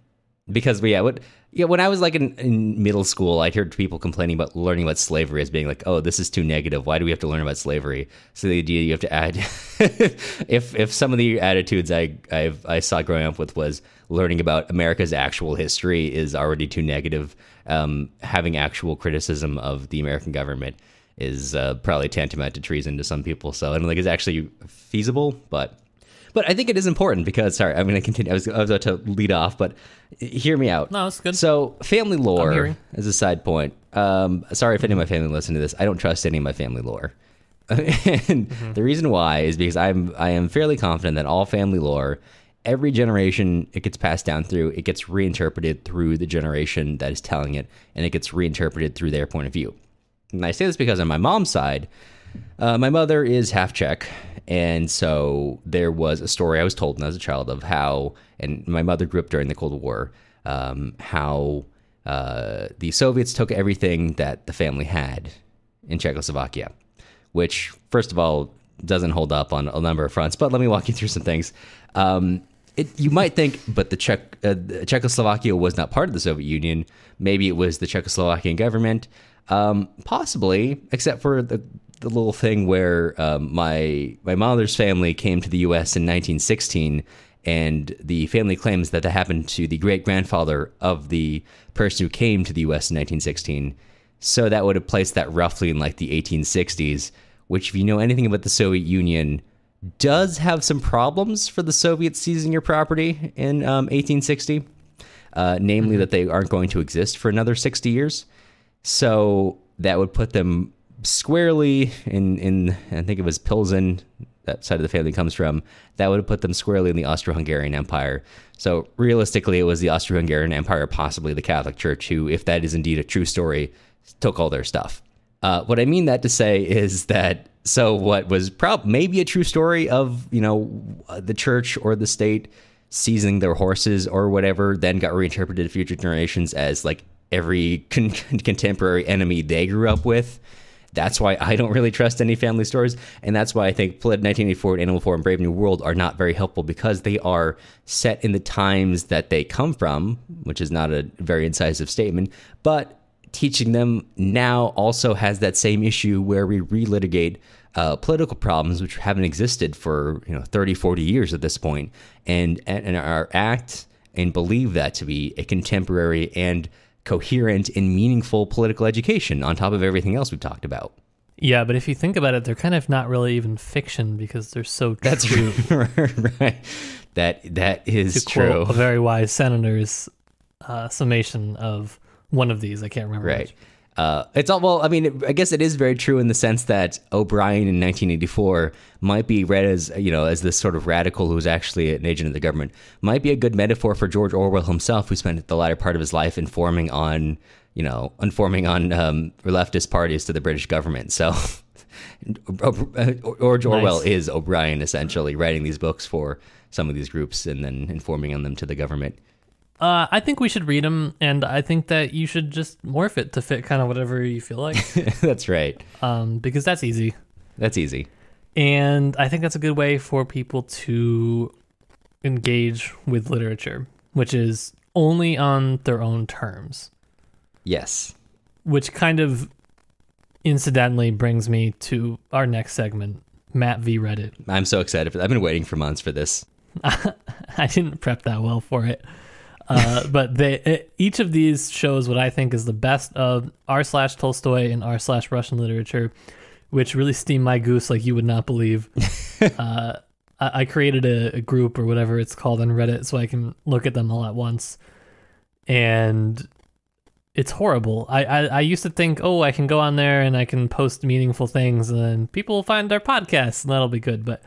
because yeah, what yeah, when I was like in, in middle school, I'd heard people complaining about learning about slavery as being like, oh, this is too negative. Why do we have to learn about slavery? So the idea you have to add, (laughs) if if some of the attitudes I I've, I saw growing up with was learning about America's actual history is already too negative. Um, having actual criticism of the American government is uh, probably tantamount to treason to some people. So I don't think it's actually feasible, but but I think it is important because sorry, I'm going to continue. I was, I was about to lead off, but hear me out. No, it's good. So family lore as a side point. Um, sorry if any of my family listen to this. I don't trust any of my family lore. (laughs) and Mm-hmm. the reason why is because I'm I am fairly confident that all family lore, every generation it gets passed down through, it gets reinterpreted through the generation that is telling it, and it gets reinterpreted through their point of view. And I say this because on my mom's side, uh, my mother is half Czech, and so there was a story I was told when I was a child of how, and my mother grew up during the Cold War, um, how uh, the Soviets took everything that the family had in Czechoslovakia, which, first of all, doesn't hold up on a number of fronts. But let me walk you through some things. Um, it, you might think, but the Czech uh, Czechoslovakia was not part of the Soviet Union. Maybe it was the Czechoslovakian government. Um, possibly, except for the the little thing where um, my my mother's family came to the U.S. in 1916, and the family claims that that happened to the great grandfather of the person who came to the U.S. in 1916. So that would have placed that roughly in like the 1860s, which, if you know anything about the Soviet Union, does have some problems for the Soviets seizing your property in um, 1860, uh, namely that they aren't going to exist for another 60 years. So that would put them squarely in, in I think it was Pilsen, that side of the family comes from, that would have put them squarely in the Austro Hungarian Empire. So realistically, it was the Austro Hungarian Empire, possibly the Catholic Church, who, if that is indeed a true story, took all their stuff. Uh, what I mean that to say is that so what was prob maybe a true story of you know the church or the state seizing their horses or whatever, then got reinterpreted to future generations as like every con- (laughs) contemporary enemy they grew up with. That's why I don't really trust any family stories, and that's why I think Pled 1984 and Animal Farm Brave New World are not very helpful because they are set in the times that they come from, which is not a very incisive statement, but teaching them now also has that same issue where we relitigate uh, political problems which haven't existed for you know 30 40 years at this point and and our act and believe that to be a contemporary and coherent and meaningful political education on top of everything else we've talked about Yeah, but if you think about it, they're kind of not really even fiction because they're so true. that's true (laughs) right that that is to true a very wise senator's uh, summation of one of these. I can't remember. Right. which. Uh, it's all well. I mean, I guess it is very true in the sense that O'Brien in 1984 might be read as you know as this sort of radical who's actually an agent of the government. Might be a good metaphor for George Orwell himself, who spent the latter part of his life informing on you know informing on um, leftist parties to the British government. So. (laughs) George Orwell Nice. is O'Brien essentially writing these books for some of these groups and then informing on them to the government. Uh, I think we should read them, and I think that you should just morph it to fit kind of whatever you feel like, (laughs) That's right. um, because that's easy. That's easy. And I think that's a good way for people to engage with literature, which is only on their own terms, Yes. which kind of incidentally brings me to our next segment, Matt v Reddit. I'm so excited for that. I've been waiting for months for this. (laughs) I didn't prep that well for it. Uh, (laughs) but they it, each of these shows what I think is the best of r slash Tolstoy and r slash Russian literature, which really steam my goose like you would not believe. (laughs) uh, I, I created a, a group or whatever it's called on Reddit so I can look at them all at once, and it's horrible. I, I I used to think, oh, I can go on there and I can post meaningful things, and people will find our podcasts, and that'll be good. But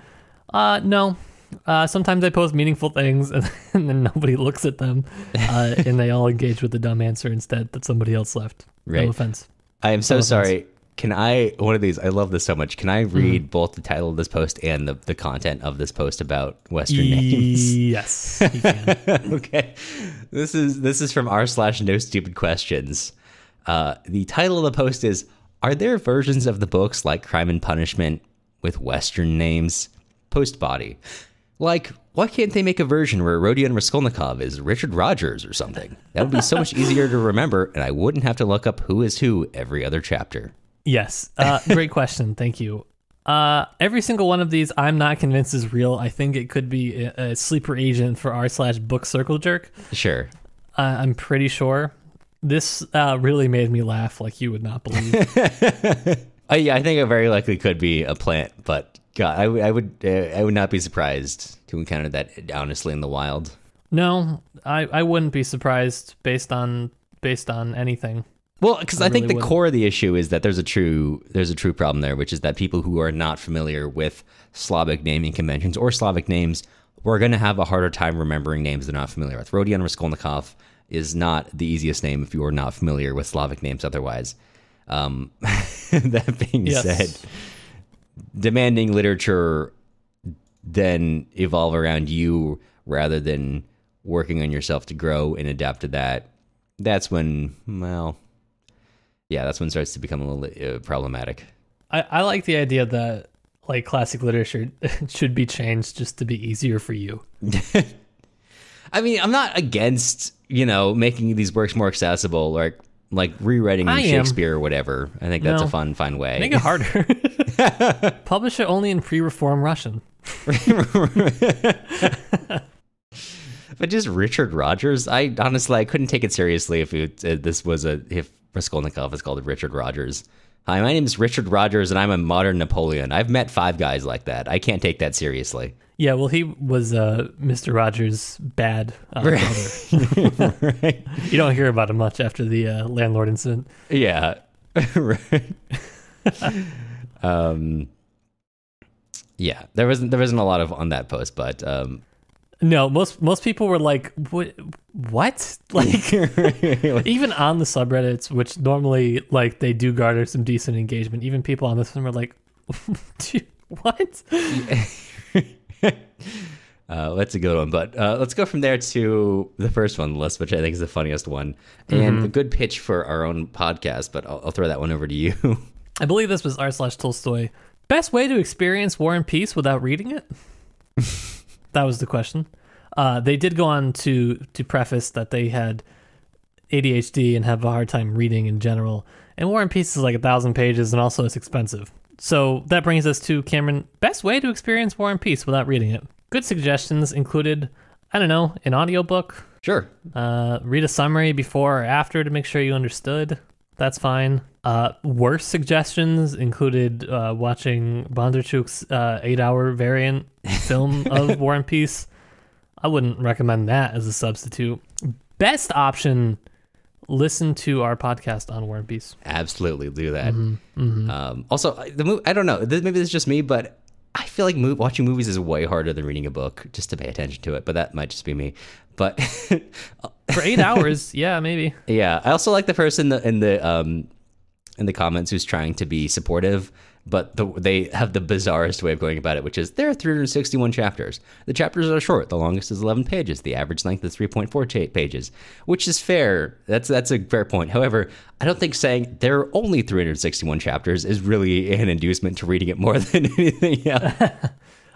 uh, no, uh, sometimes I post meaningful things and, (laughs) and then nobody looks at them, uh, and they all engage with the dumb answer instead that somebody else left. Right. No offense. I am so No sorry. Can I one of these? I love this so much. Can I read both the title of this post and the, the content of this post about Western names? Yes, (laughs) okay. This is this is from r slash no stupid questions. Uh, the title of the post is Are there versions of the books like Crime and Punishment with Western names? Post body. Like, why can't they make a version where Rodion Raskolnikov is Richard Rogers or something? That would be so much easier to remember, and I wouldn't have to look up who is who every other chapter. yes, uh, (laughs) great question. Thank you. Uh, every single one of these, I'm not convinced is real. I think it could be a, a sleeper agent for r slash book circle jerk. Sure. Uh, I'm pretty sure. This uh, really made me laugh like you would not believe. (laughs) Uh, yeah, I think it very likely could be a plant, but God, I, would- I would uh, I would not be surprised to encounter that honestly in the wild. no, I, I wouldn't be surprised based on based on anything. Well, because I, think really the wouldn't. core of the issue is that there's a true there's a true problem there, which is that people who are not familiar with Slavic naming conventions or Slavic names, we're going to have a harder time remembering names they're not familiar with. Rodion Raskolnikov is not the easiest name if you are not familiar with Slavic names otherwise. Um, (laughs) that being Yes. said, demanding literature then evolve around you rather than working on yourself to grow and adapt to that. That's when, well, yeah, that's when it starts to become a little uh, problematic. I, I like the idea that like classic literature (laughs) should be changed just to be easier for you. (laughs) I mean, I'm not against you know making these works more accessible, like like rewriting. Shakespeare or whatever. I think that's No. a fun, fun way. Make it harder. (laughs) (laughs) Publish it only in pre-reform Russian. (laughs) but just Richard Rogers. I honestly I couldn't take it seriously if it, uh, this was a if Raskolnikov is called Richard Rogers. Hi, my name is Richard Rogers, and I'm a modern Napoleon. I've met five guys like that. I can't take that seriously. Yeah, well, he was uh, Mr. Rogers' bad uh, brother. (laughs) right? You don't hear about him much after the uh, landlord incident. Yeah. right. Um. Yeah, there wasn't there wasn't a lot of on that post, but um, No, most most people were like, "What? What?" (laughs) Like (laughs) even on the subreddits, which normally like they do garner some decent engagement. Even people on this one were like, (laughs) "What?" Uh, that's a good one, but uh, let's go from there to the first one on the list, which I think is the funniest one and a good pitch for our own podcast. But I'll, I'll throw that one over to you. I believe this was r slash Tolstoy. Best way to experience War and Peace without reading it? (laughs) that was the question. Uh, they did go on to to preface that they had ADHD and have a hard time reading in general. And War and Peace is like a thousand pages, and also it's expensive. So that brings us to Cameron. Best way to experience War and Peace without reading it. Good suggestions included, I don't know, an audiobook, sure. uh, read a summary before or after to make sure you understood. That's fine. Uh, worse suggestions included uh, watching Bondarchuk's uh, eight-hour variant film (laughs) of War and Peace. I wouldn't recommend that as a substitute. Best option: listen to our podcast on War and Peace. Absolutely do that. Mm-hmm, Um, also, the movie, I don't know. This, maybe this is just me, but I feel like mo- watching movies is way harder than reading a book just to pay attention to it. But that might just be me. But (laughs) For eight hours, yeah, maybe. yeah, I also like the person in the in the um, in the comments who's trying to be supportive, but the, they have the bizarrest way of going about it, which is there are 361 chapters. The chapters are short. The longest is 11 pages. The average length is 3.48 pages, which is fair. That's that's a fair point. However, I don't think saying there are only 361 chapters is really an inducement to reading it more (laughs) than anything else. (laughs)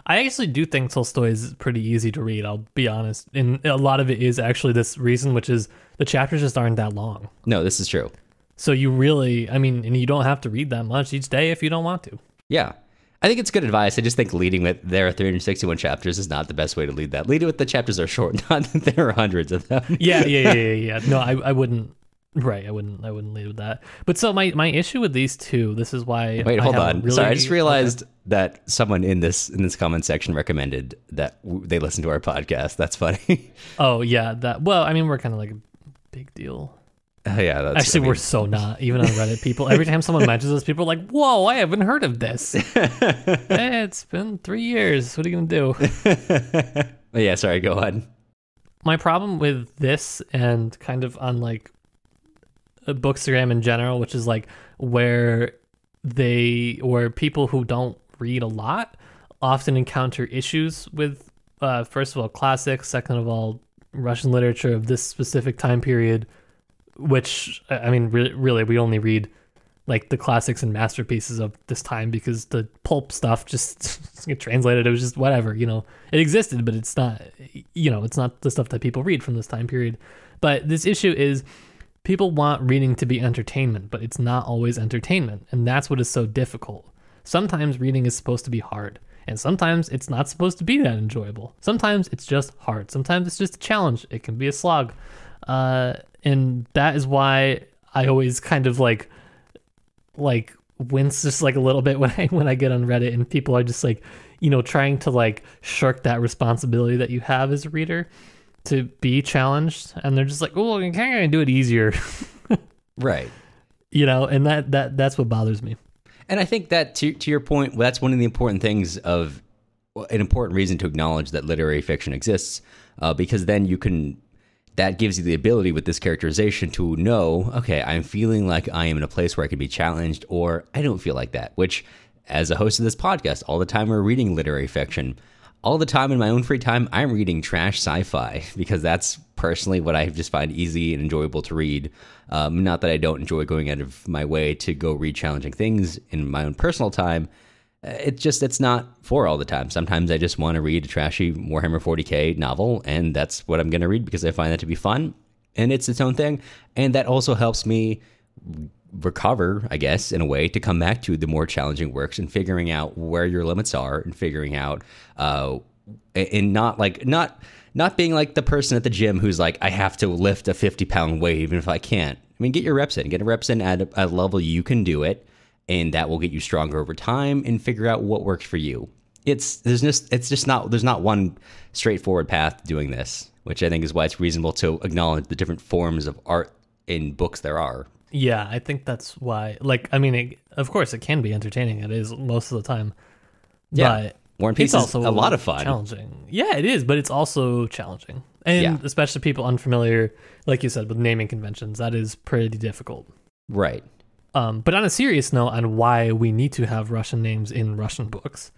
I actually do think Tolstoy is pretty easy to read. I'll be honest, and a lot of it is actually this reason, which is the chapters just aren't that long. no, this is true. So you really, I mean, and you don't have to read that much each day if you don't want to. Yeah. I think it's good advice. I just think leading with there are 361 chapters is not the best way to lead that. Lead it with the chapters are short, (laughs) not that there are hundreds of them. Yeah, yeah, yeah, yeah, (laughs) yeah. No, I, I wouldn't. Right, I wouldn't. I wouldn't lead with that. But so my my issue with these two, this is why. Wait, I hold on. Really, Sorry, I just realized that someone in this in this comment section recommended that w- they listen to our podcast. That's funny. (laughs) Oh yeah, that. Well, I mean, we're kind of like a big deal. Oh, (laughs) yeah, that's Actually, I mean, we're so not. Even on Reddit, people every time someone mentions us, people are like, "Whoa, I haven't heard of this." (laughs) Eh, it's been three years. What are you gonna do? (laughs) Yeah, sorry, go on. my problem with this and kind of on like uh, bookstagram in general which is like where they where people who don't read a lot often encounter issues with uh, first of all classics second of all russian literature of this specific time period which I mean re- really we only read like the classics and masterpieces of this time because the pulp stuff just (laughs) get translated. It was just whatever you know. It existed but it's not you know it's not the stuff that people read from this time period. But this issue is people want reading to be entertainment but it's not always entertainment and that's what is so difficult. Sometimes reading is supposed to be hard and sometimes it's not supposed to be that enjoyable. Sometimes it's just hard. Sometimes it's just a challenge. It can be a slog uh, and that is why i always kind of like like wince just like a little bit (laughs) when I when I get on Reddit and people are just like, you know, trying to like shirk that responsibility that you have as a reader to be challenged and they're just like, oh, I can't do it easier, (laughs) Right. you know, and that that that's what bothers me. And I think that to to your point, that's one of the important things of an important reason to acknowledge that literary fiction exists, uh, because then you can that gives you the ability with this characterization to know, okay, I'm feeling like I am in a place where I can be challenged, or I don't feel like that. Which, as a host of this podcast, all the time we're reading literary fiction. All the time in my own free time, I'm reading trash sci-fi (laughs) because that's personally what I just find easy and enjoyable to read. Um, not that I don't enjoy going out of my way to go read challenging things in my own personal time. Uh, It's just it's not for all the time. Sometimes I just want to read a trashy Warhammer 40k novel, and that's what I'm going to read because I find that to be fun, and it's its own thing, and that also helps me recover, I guess, in a way, to come back to the more challenging works and figuring out where your limits are and figuring out, uh, and not like not not being like the person at the gym who's like, I have to lift a 50 pound weight even if I can't. I mean, get your reps in, get your reps in at a, a level you can do it, and that will get you stronger over time and figure out what works for you. It's there's just it's just not there's not one straightforward path to doing this, which I think is why it's reasonable to acknowledge the different forms of art in books there are. Yeah, I think that's why. Like, I mean, it, of course, it can be entertaining. It is most of the time. Yeah. But War and Peace is also a lot of fun. Challenging. Yeah, it is, but it's also challenging. And Yeah. especially people unfamiliar, like you said, with naming conventions, that is pretty difficult. Right. Um, but on a serious note, on why we need to have Russian names in Russian books,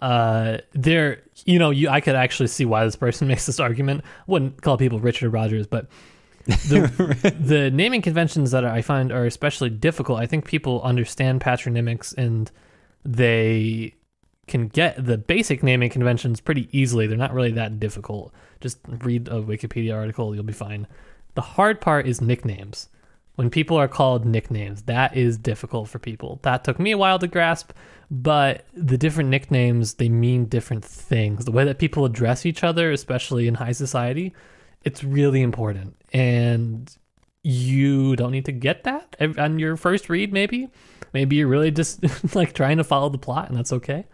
uh, there, you know, you I could actually see why this person (laughs) makes this argument. Wouldn't call people Richard Rogers, but the (laughs) the naming conventions that I find are especially difficult. I think people understand patronymics and they can get the basic naming conventions pretty easily. They're not really that difficult. Just read a Wikipedia article, you'll be fine. The hard part is nicknames. When people are called nicknames, that is difficult for people. That took me a while to grasp, but the different nicknames, they mean different things. The way that people address each other, especially in high society, it's really important. And you don't need to get that on your first read, maybe. Maybe you're really just (laughs) like trying to follow the plot, and that's okay.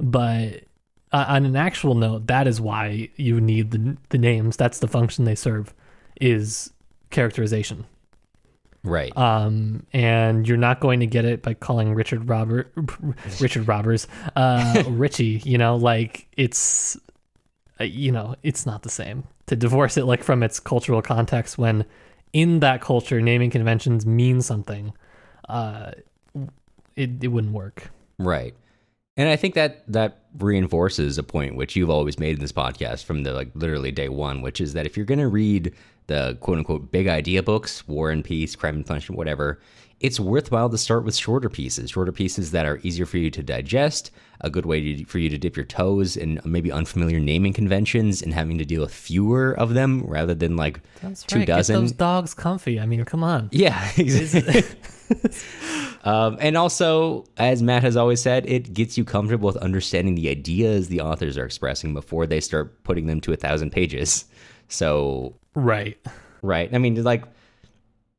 But uh, on an actual note, that is why you need the, the names. That's the function they serve, is characterization. Right. Um, and you're not going to get it by calling Richard Robert, (laughs) Richard Robbers, uh, (laughs) Richie. You know, like it's, uh, you know, it's not the same. To divorce it like from its cultural context, when in that culture naming conventions mean something, uh, it it wouldn't work. Right. And I think that that reinforces a point which you've always made in this podcast from the like literally day one, which is that if you're going to read the quote unquote big idea books, War and Peace, Crime and Punishment, whatever, it's worthwhile to start with shorter pieces, shorter pieces that are easier for you to digest, a good way to, for you to dip your toes in maybe unfamiliar naming conventions and having to deal with fewer of them rather than like That's two right. dozen. Get those dogs comfy. I mean, come on. Yeah, (laughs) exactly. (laughs) um, and also, as Matt has always said, it gets you comfortable with understanding the ideas the authors are expressing before they start putting them to a thousand pages. So, Right. right? I mean, like,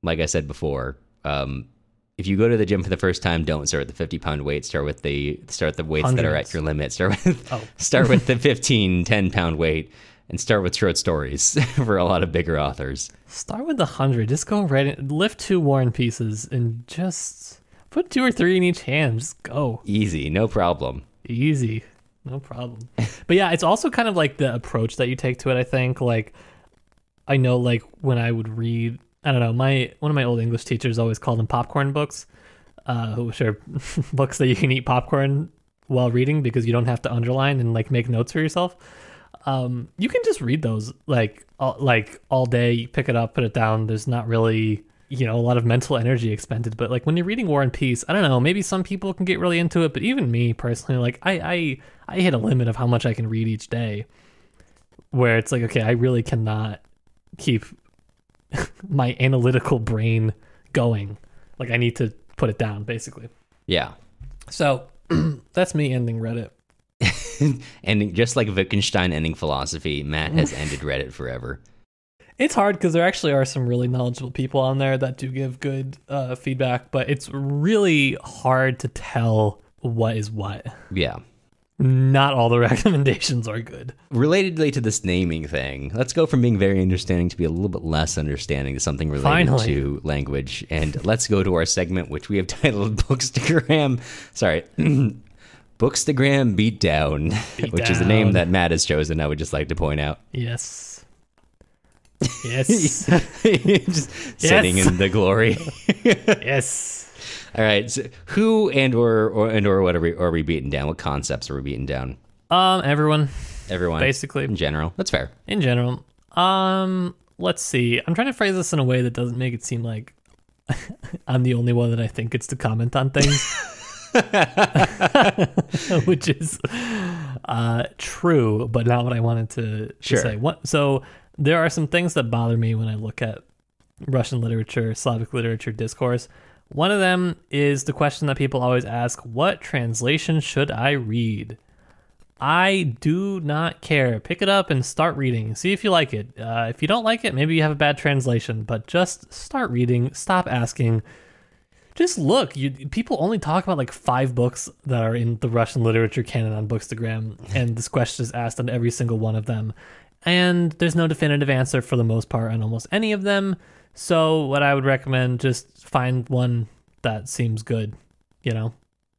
like I said before, um, if you go to the gym for the first time, don't start with the fifty pound weight. Start with the start the weights that are at your limit. Start with (laughs) Oh. (laughs) start with the 15, 10 pound weight, and start with short stories (laughs) for a lot of bigger authors. Start with the hundred. Just go right in. Lift two War and Pieces and just put two or three in each hand. Just go. Easy, no problem. Easy. No problem. but yeah, it's also kind of like the approach that you take to it, I think. Like I know like when I would read I don't know, my one of my old English teachers always called them popcorn books. Uh which are (laughs) books that you can eat popcorn while reading because you don't have to underline and like make notes for yourself. Um you can just read those like all, like all day, you pick it up, put it down. There's not really you know a lot of mental energy expended but like when you're reading war and peace i don't know maybe some people can get really into it but even me personally like i i i hit a limit of how much i can read each day where it's like okay i really cannot keep (laughs) my analytical brain going like i need to put it down basically Yeah. so (clears throat) that's me ending reddit (laughs) ending just like Wittgenstein ending philosophy, Matt has (laughs) ended Reddit forever. It's hard because there actually are some really knowledgeable people on there that do give good uh, feedback, but it's really hard to tell what is what. Yeah. Not all the (laughs) recommendations are good. Relatedly to this naming thing, let's go from being very understanding to be a little bit less understanding to something related Finally. to language. And let's go to our segment, which we have (laughs) titled Bookstagram. Sorry. (clears throat) Bookstagram Beatdown, (laughs) which is the name that Matt has chosen, I would just like to point out. Yes. Yes. just sitting in the glory. yes. All right. So who and or, or and or what are we, are we beating down? What concepts are we beating down? Um, everyone, Everyone. basically, in general. That's fair. in general. Um, let's see. I'm trying to phrase this in a way that doesn't make it seem like (laughs) I'm the only one that I think gets to comment on things. (laughs) (laughs) Which is uh, true, but not what I wanted to, to say. What, so there are some things that bother me when I look at Russian literature, Slavic literature discourse. One of them is the question that people always ask: What translation should I read? I do not care. Pick it up and start reading. See if you like it. Uh, if you don't like it, maybe you have a bad translation, but just start reading. Stop asking. Just look. You people only talk about like five books that are in the Russian literature canon on Bookstagram, and this question is asked on every single one of them. And there's no definitive answer for the most part on almost any of them. So what I would recommend, just find one that seems good. You know,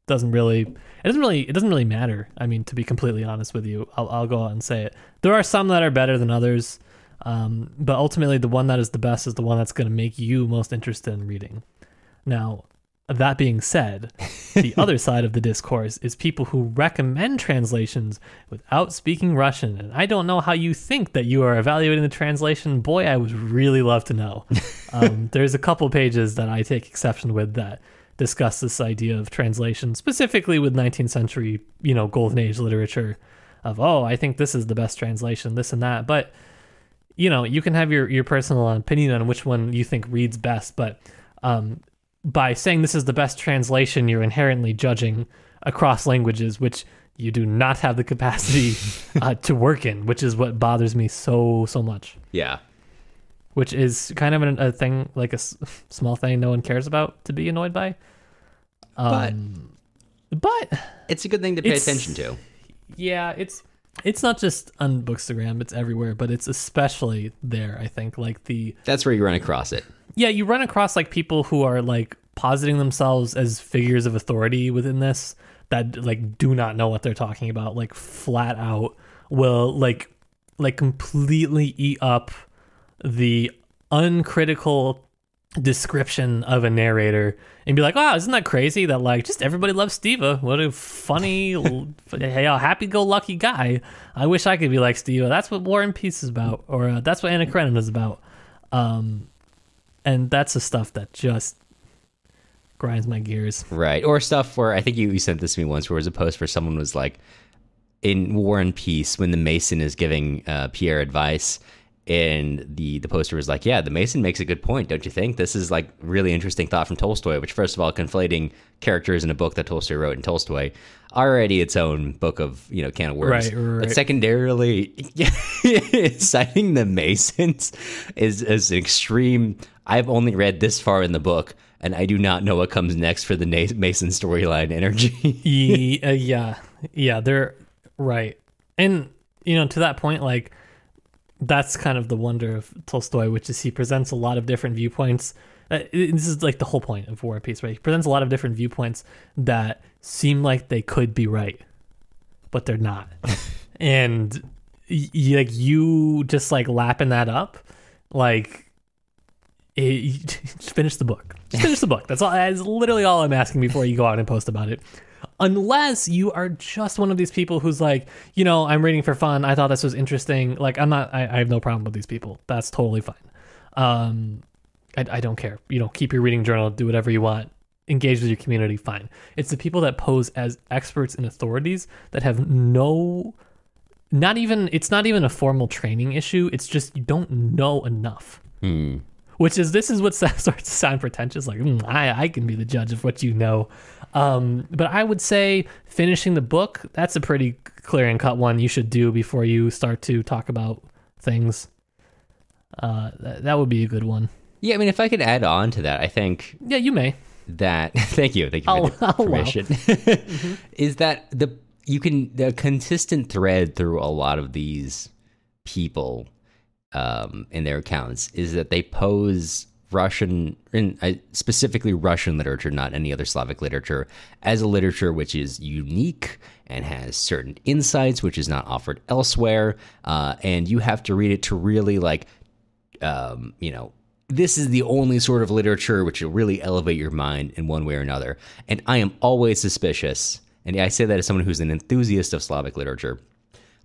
doesn't really it doesn't really it doesn't really matter. I mean, to be completely honest with you, I'll I'll go out and say it. There are some that are better than others, um, but ultimately the one that is the best is the one that's going to make you most interested in reading. Now, that being said, the (laughs) other side of the discourse is people who recommend translations without speaking Russian. And I don't know how you think that you are evaluating the translation. Boy, I would really love to know. Um, (laughs) there's a couple pages that I take exception with that discuss this idea of translation, specifically with 19th century, you know, golden age literature of, oh, I think this is the best translation, this and that. But, you know, you can have your, your personal opinion on which one you think reads best. But um, by saying this is the best translation, you're inherently judging across languages, which you do not have the capacity (laughs) uh, to work in, which is what bothers me so, so much. Yeah. Which is kind of a, a thing, like a s- small thing no one cares about to be annoyed by. Um, but, It's a good thing to pay attention to. yeah, it's it's not just on Bookstagram; it's everywhere. But it's especially there. I think, like the That's where you run across it. Yeah, you run across like people who are like positing themselves as figures of authority within this that like do not know what they're talking about, like flat out will like like completely eat up the uncritical description of a narrator and be like, "Wow, isn't that crazy that like just everybody loves Stiva? What a funny, (laughs) hey, happy-go-lucky guy. I wish I could be like Stiva. That's what War and Peace is about, or uh, that's what Anna Karenina is about." Um, and that's the stuff that just grinds my gears. Right. Or stuff where I think you, you sent this to me once where it was a post where someone was like, in War and Peace, when the Mason is giving uh, Pierre advice, and the, the poster was like, yeah, the Mason makes a good point, don't you think? This is like really interesting thought from Tolstoy, which, first of all, conflating characters in a book that Tolstoy wrote in Tolstoy, already its own book of, you know, can of worms. Right, right. But secondarily, (laughs) citing the Masons is, is an extreme. I've only read this far in the book, and I do not know what comes next for the Mason storyline energy. (laughs) Uh, yeah, yeah, they're right, and you know, to that point, like that's kind of the wonder of Tolstoy, which is he presents a lot of different viewpoints. Uh, this is like the whole point of War and Peace, right? He presents a lot of different viewpoints that seem like they could be right, but they're not, (laughs) and like you just like lapping that up, like. It, (laughs) just finish the book. Just finish the book. That's all. That's literally all I'm asking before you go out and post about it unless you are just one of these people who's like, you know, I'm reading for fun. I thought this was interesting. Like, I'm not. I, I have no problem with these people. That's totally fine. Um, I, I don't care. You know, keep your reading journal. Do whatever you want. Engage with your community. Fine. It's the people that pose as experts and authorities that have no. Not even. It's not even a formal training issue. It's just you don't know enough Hmm. Which is this is what (laughs) starts to sound pretentious like "Mm, I, I can be the judge of what you know. Um, but i would say finishing the book that's a pretty clear and cut one you should do before you start to talk about things. Uh, that, that would be a good one. Yeah, I mean, if I could add on to that, I think yeah you may. that (laughs) thank you, thank you Oh, for the (laughs) oh, wow. information. Is that the you can the consistent thread through a lot of these people um, in their accounts is that they pose Russian, and uh, specifically Russian literature, not any other Slavic literature, as a literature which is unique and has certain insights which is not offered elsewhere, uh, and you have to read it to really like um, you know, this is the only sort of literature which will really elevate your mind in one way or another. And I am always suspicious, and I say that as someone who's an enthusiast of Slavic literature.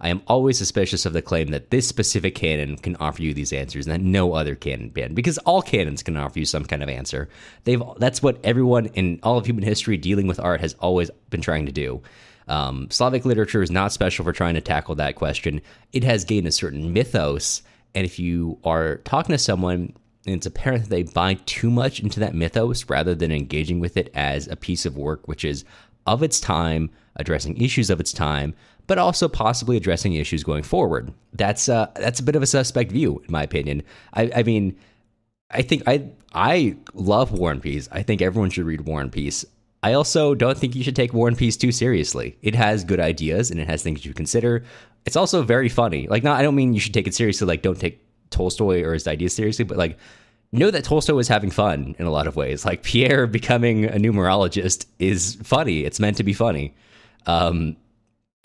I am always suspicious of the claim that this specific canon can offer you these answers and that no other canon can, because all canons can offer you some kind of answer. They've that's what everyone in all of human history dealing with art has always been trying to do. Um, Slavic literature is not special for trying to tackle that question. It has gained a certain mythos, and if you are talking to someone and it's apparent that they buy too much into that mythos rather than engaging with it as a piece of work which is of its time, addressing issues of its time, but also possibly addressing issues going forward. That's uh, that's a bit of a suspect view, in my opinion. I, I mean, I think I I love War and Peace. I think everyone should read War and Peace. I also don't think you should take War and Peace too seriously. It has good ideas and it has things you consider. It's also very funny. Like, not I don't mean you should take it seriously. Like, don't take Tolstoy or his ideas seriously, but like know that Tolstoy was having fun in a lot of ways. Like Pierre becoming a numerologist is funny. It's meant to be funny. Um,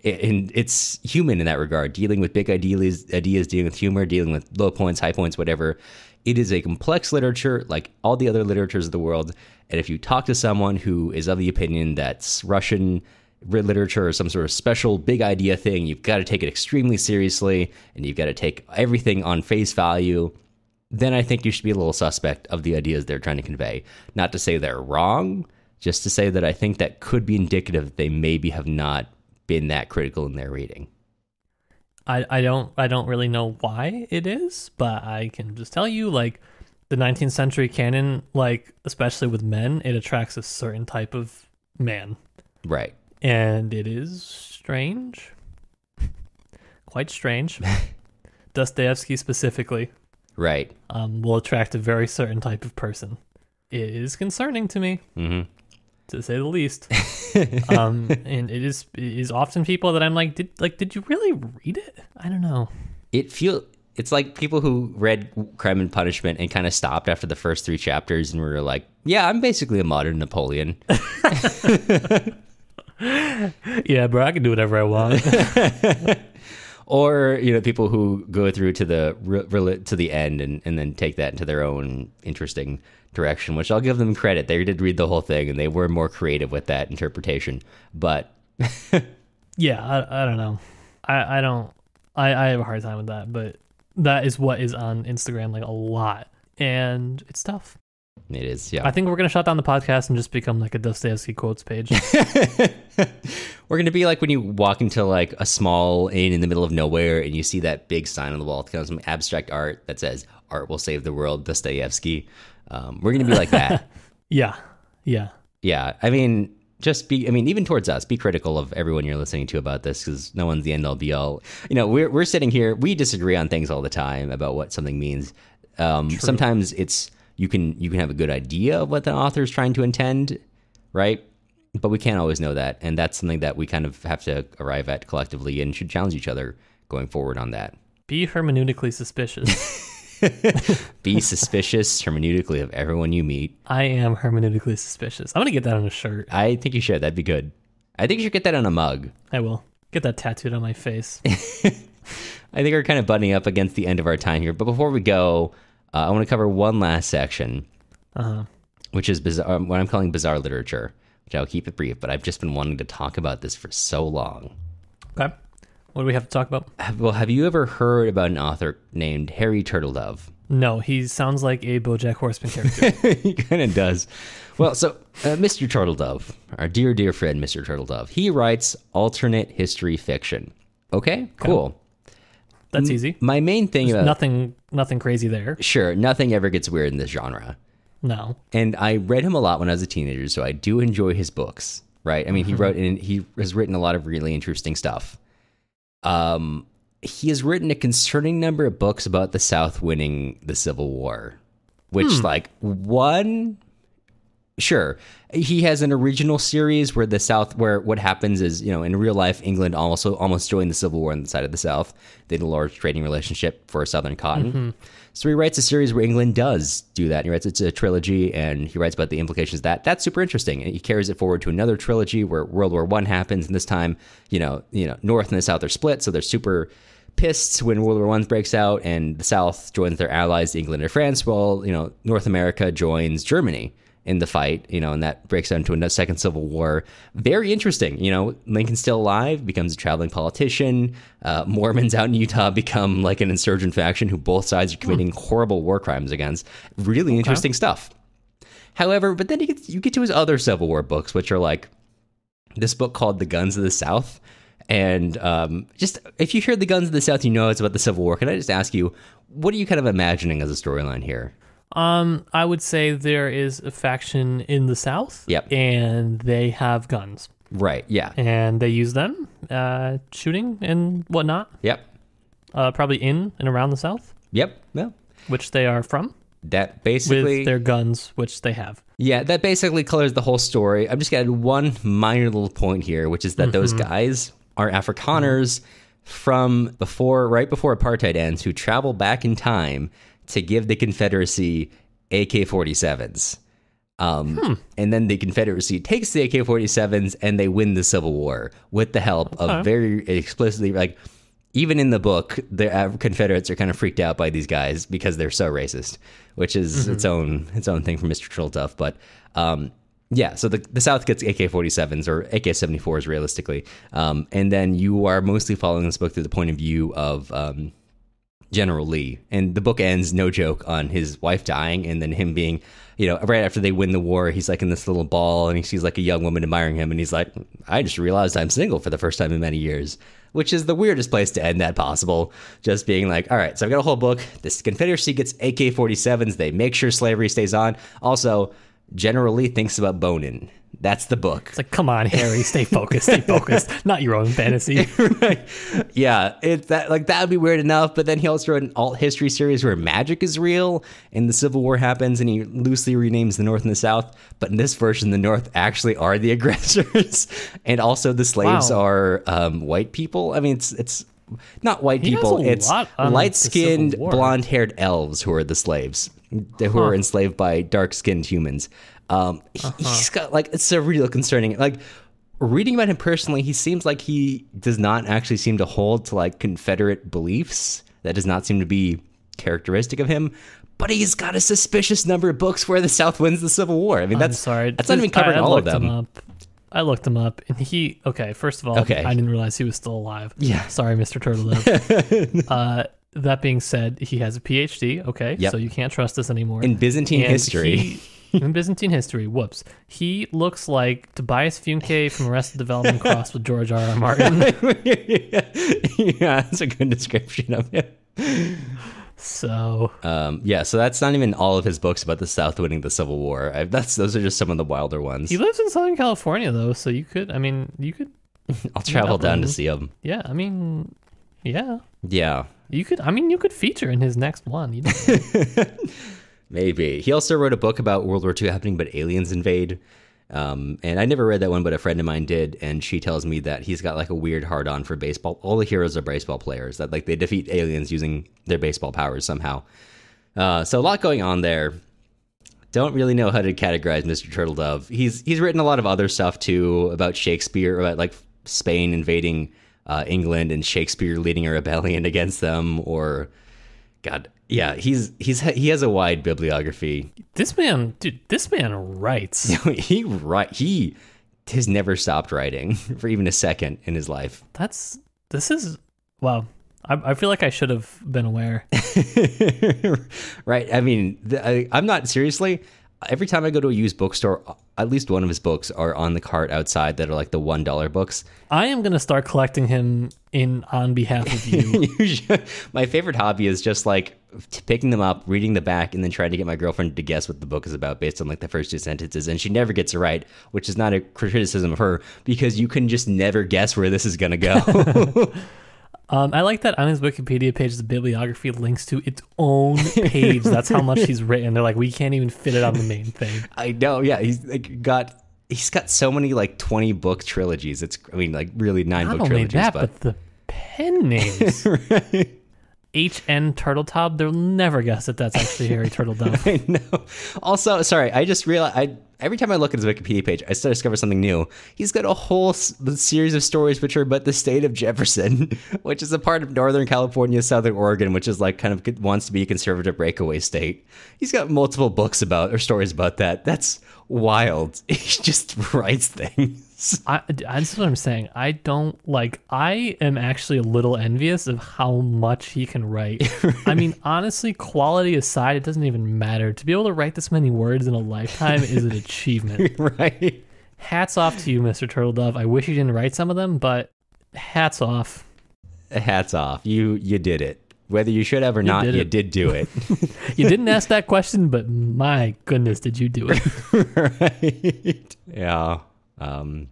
and it's human in that regard, dealing with big ideas, ideas, dealing with humor, dealing with low points, high points, whatever. It is a complex literature, like all the other literatures of the world. And if you talk to someone who is of the opinion that Russian literature or some sort of special big idea thing, you've got to take it extremely seriously, and you've got to take everything on face value then I think you should be a little suspect of the ideas they're trying to convey. Not to say they're wrong, just to say that I think that could be indicative that they maybe have not been that critical in their reading. I, I don't I don't really know why it is, but I can just tell you like the 19th century canon, like especially with men, it attracts a certain type of man. Right. And it is strange. Quite strange. (laughs) Dostoevsky specifically right um, will attract a very certain type of person. It is concerning to me, mm-hmm. To say the least. (laughs) um, and it is it is often people that I'm like, did like did you really read it? I don't know. It feel it's like people who read Crime and Punishment and kind of stopped after the first three chapters and were like, "Yeah, I'm basically a modern Napoleon." (laughs) (laughs) yeah, bro, I can do whatever I want or you know people who go through to the to the end and, and then take that into their own interesting direction which i'll give them credit. They did read the whole thing and they were more creative with that interpretation but (laughs) yeah I, I don't know. I i don't I, I have a hard time with that but that is what is on instagram like a lot. And it's tough it is, yeah. I think we're gonna shut down the podcast and just become like a Dostoevsky quotes page. (laughs) we're gonna be like when you walk into like a small inn in the middle of nowhere and you see that big sign on the wall, kind of some abstract art that says "Art will save the world," Dostoevsky. Um, we're gonna be like that. (laughs) yeah, yeah, yeah. I mean, just be. I mean, even towards us, be critical of everyone you're listening to about this because no one's the end all be all. You know, we're we're sitting here, we disagree on things all the time about what something means. Um, sometimes it's you can you can have a good idea of what the author is trying to intend, right? But we can't always know that, and that's something that we kind of have to arrive at collectively and should challenge each other going forward on that. Be hermeneutically suspicious. (laughs) (laughs) Be suspicious hermeneutically of everyone you meet. I am hermeneutically suspicious. I'm gonna get that on a shirt. I think you should. That'd be good. I think you should get that on a mug. I will get that tattooed on my face. (laughs) I think we're kind of butting up against the end of our time here, but before we go, uh, I want to cover one last section, uh-huh. which is bizarre, um, what I'm calling bizarre literature, which I'll keep it brief, but I've just been wanting to talk about this for so long. Okay. What do we have to talk about? Well, have you ever heard about an author named Harry Turtledove? No, he sounds like a BoJack Horseman character. (laughs) he kind of does. Well, so uh, Mr. Turtledove, our dear, dear friend, Mr. Turtledove, he writes alternate history fiction. Okay, cool. That's easy. My main thing There's about nothing nothing crazy there. Sure, nothing ever gets weird in this genre. No. And I read him a lot when I was a teenager, so I do enjoy his books, right? I mean, mm-hmm. he wrote and he has written a lot of really interesting stuff. Um he has written a concerning number of books about the South winning the Civil War, which hmm. like one sure. He has an original series where the south where what happens is you know in real life england also almost joined the civil war on the side of the south. They had a large trading relationship for southern cotton. Mm-hmm. so he writes a series where england does do that. He writes it's a trilogy and he writes about the implications of that. That's super interesting. And he carries it forward to another trilogy where world war one happens and this time you know you know north and the south are split so they're super pissed when World War One breaks out and the South joins their allies, England and France, while you know North America joins Germany in the fight, you know, and that breaks out into a second civil war. Very interesting. You know, Lincoln's still alive, becomes a traveling politician. Uh, Mormons out in Utah (laughs) become like an insurgent faction who both sides are committing hmm. horrible war crimes against. Really okay. interesting stuff. However, but then you get, you get to his other Civil War books, which are like this book called The Guns of the South. And um, just if you hear The Guns of the South, you know it's about the Civil War. Can I just ask you, what are you kind of imagining as a storyline here? Um, I would say there is a faction in the South. Yep. And they have guns. Right. Yeah. and they use them uh, shooting and whatnot, Yep. uh, probably in and around the South, Yep. Well, which they are from, that basically. with their guns, which they have. Yeah, that basically colors the whole story. I'm just gonna add one minor little point here, which is that those guys are Afrikaners from before, right before apartheid ends, who travel back in time to give the Confederacy AK-47s. Um, And then the Confederacy takes the AK-47s and they win the Civil War with the help of very explicitly like. Even in the book, the Confederates are kind of freaked out by these guys because they're so racist, which is its own its own thing for Mr. Turtledove. But um, yeah, so the, the South gets AK 47s or AK 74s realistically. Um, and then you are mostly following this book through the point of view of um, General Lee. And the book ends, no joke, on his wife dying and then him being, you know, right after they win the war, he's like in this little ball and he sees like a young woman admiring him and he's like, I just realized I'm single for the first time in many years. Which is the weirdest place to end that possible. Just being like, all right, so I've got a whole book. This Confederacy gets AK 47s. They make sure slavery stays on. Also, General Lee thinks about boning. That's the book. It's like, come on, Harry, stay focused, stay (laughs) focused. Not your own fantasy. (laughs) right. Yeah, it that like that would be weird enough. But then he also wrote an alt history series where magic is real, and the Civil War happens, and he loosely renames the North and the South. But in this version, the North actually are the (laughs) aggressors, and also the slaves Wow. are um, white people. I mean, it's it's not white He people; it's lot on the light skinned, blonde haired elves who are the slaves, who are enslaved by dark skinned humans. Um, he, Uh-huh. He's got like it's a real concerning like reading about him personally, he seems like he does not actually seem to hold to like Confederate beliefs. That does not seem to be characteristic of him. But he's got a suspicious number of books where the South wins the Civil War. I mean, that's I'm sorry. That's not even I- covering I all of them. up. I looked him up, and he. Okay, first of all, Okay. I didn't realize he was still alive. Yeah. Sorry, Mr. Turtle. (laughs) uh, that being said, he has a PhD. Okay, Yep. so you can't trust this anymore. In Byzantine And history. he- in Byzantine history, whoops, he looks like Tobias Funke from Arrested Development crossed with George R. R. (laughs) Martin. (laughs) yeah, that's a good description of him. So Um, yeah, so that's not even all of his books about the South winning the Civil War. I, that's those are just some of the wilder ones. he lives in Southern California, though. So you could, I mean, you could, (laughs) I'll travel down to see him. yeah. I mean, yeah, Yeah, you could. I mean, you could feature in his next one. You know? (laughs) Maybe. He also wrote a book about World War II happening, but aliens invade. Um, and I never read that one, but a friend of mine did, and she tells me that he's got like a weird hard on for baseball. All the heroes are baseball players that like they defeat aliens using their baseball powers somehow. Uh, so a lot going on there. Don't really know how to categorize Mr. Turtledove. He's he's written a lot of other stuff too about Shakespeare, about like Spain invading uh, England and Shakespeare leading a rebellion against them, or God, yeah, he's he's he has a wide bibliography. this man, dude, this man writes. (laughs) he right he has never stopped writing (laughs) for even a second in his life. That's this is wow. I, I feel like I should have been aware. (laughs) right? I mean, the, I, I'm not seriously. Every time I go to a used bookstore, at least one of his books are on the cart outside that are like the one dollar books. I am gonna start collecting him in on behalf of you. (laughs) My favorite hobby is just like picking them up, reading the back, and then trying to get my girlfriend to guess what the book is about based on like the first two sentences. And she never gets it right, which is not a criticism of her because you can just never guess where this is gonna go. (laughs) (laughs) Um, I like that on his Wikipedia page, the bibliography links to its own page. That's how much (laughs) he's written. They're like, we can't even fit it on the main thing. (laughs) I know, yeah, he's like got. He's got so many like twenty book trilogies. It's I mean like really nine Not book only trilogies, that, but, but the pen names. (laughs) H N Turtletaub. They'll never guess that that's actually Harry Turtledove. I know. Also, sorry, I just realized I every time I look at his Wikipedia page, I still discover something new. He's got a whole series of stories which are about the state of Jefferson, (laughs) which is a part of Northern California, Southern Oregon, which is like kind of wants to be a conservative breakaway state. He's got multiple books about or stories about that. That's wild. (laughs) He just writes things. I, I, what I'm saying. I don't like. I am actually a little envious of how much he can write. (laughs) I mean, honestly, quality aside, it doesn't even matter. To be able to write this many words in a lifetime is an achievement. (laughs) right. Hats off to you, Mr. Turtledove. I wish you didn't write some of them, but hats off. Hats off. You you did it. Whether you should have or not, did you it. did do it. (laughs) You didn't ask that question, but my goodness, did you do it? right. Yeah. Um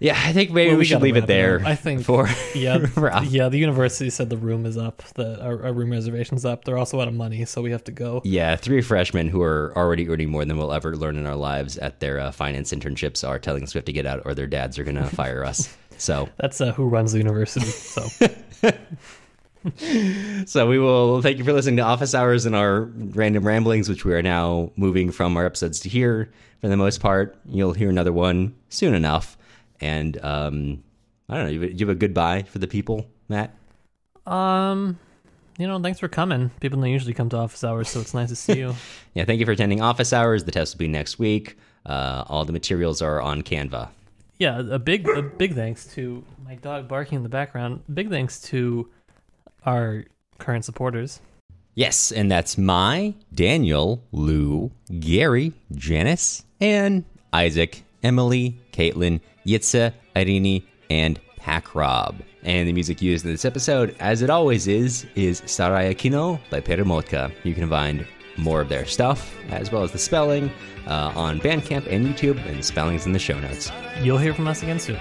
Yeah, I think maybe Well, we, we should leave it wrap it there. up. I think- for (laughs) Yeah, (laughs) for yeah. The university said the room is up. The our, our room reservation's up. They're also out of money, so we have to go. Yeah, three freshmen who are already earning more than we'll ever learn in our lives at their uh, finance internships are telling us we have to get out or their dads are going (laughs) to fire us. So, That's uh, who runs the university. So so we will thank you for listening to Office Hours and our random ramblings, which we are now moving from our episodes to here for the most part. You'll hear another one soon enough. And um, I don't know, you, you have a goodbye for the people, Matt? um, you know, thanks for coming. People don't usually come to office hours, so it's nice to see you. (laughs) Yeah, thank you for attending Office Hours. The test will be next week. Uh, all the materials are on Canva. Yeah, a big a big thanks to my dog barking in the background. Big thanks to our current supporters. Yes, and that's my Daniel, Lou, Gary, Janice, and Isaac, Emily, Kaitlin, Yitza, Irini, and Pack Rob. And the music used in this episode, as it always is, is Staroye Kino by Peremotka. You can find more of their stuff, as well as the spelling, uh, on Bandcamp and YouTube, and the spelling's in the show notes. You'll hear from us again soon.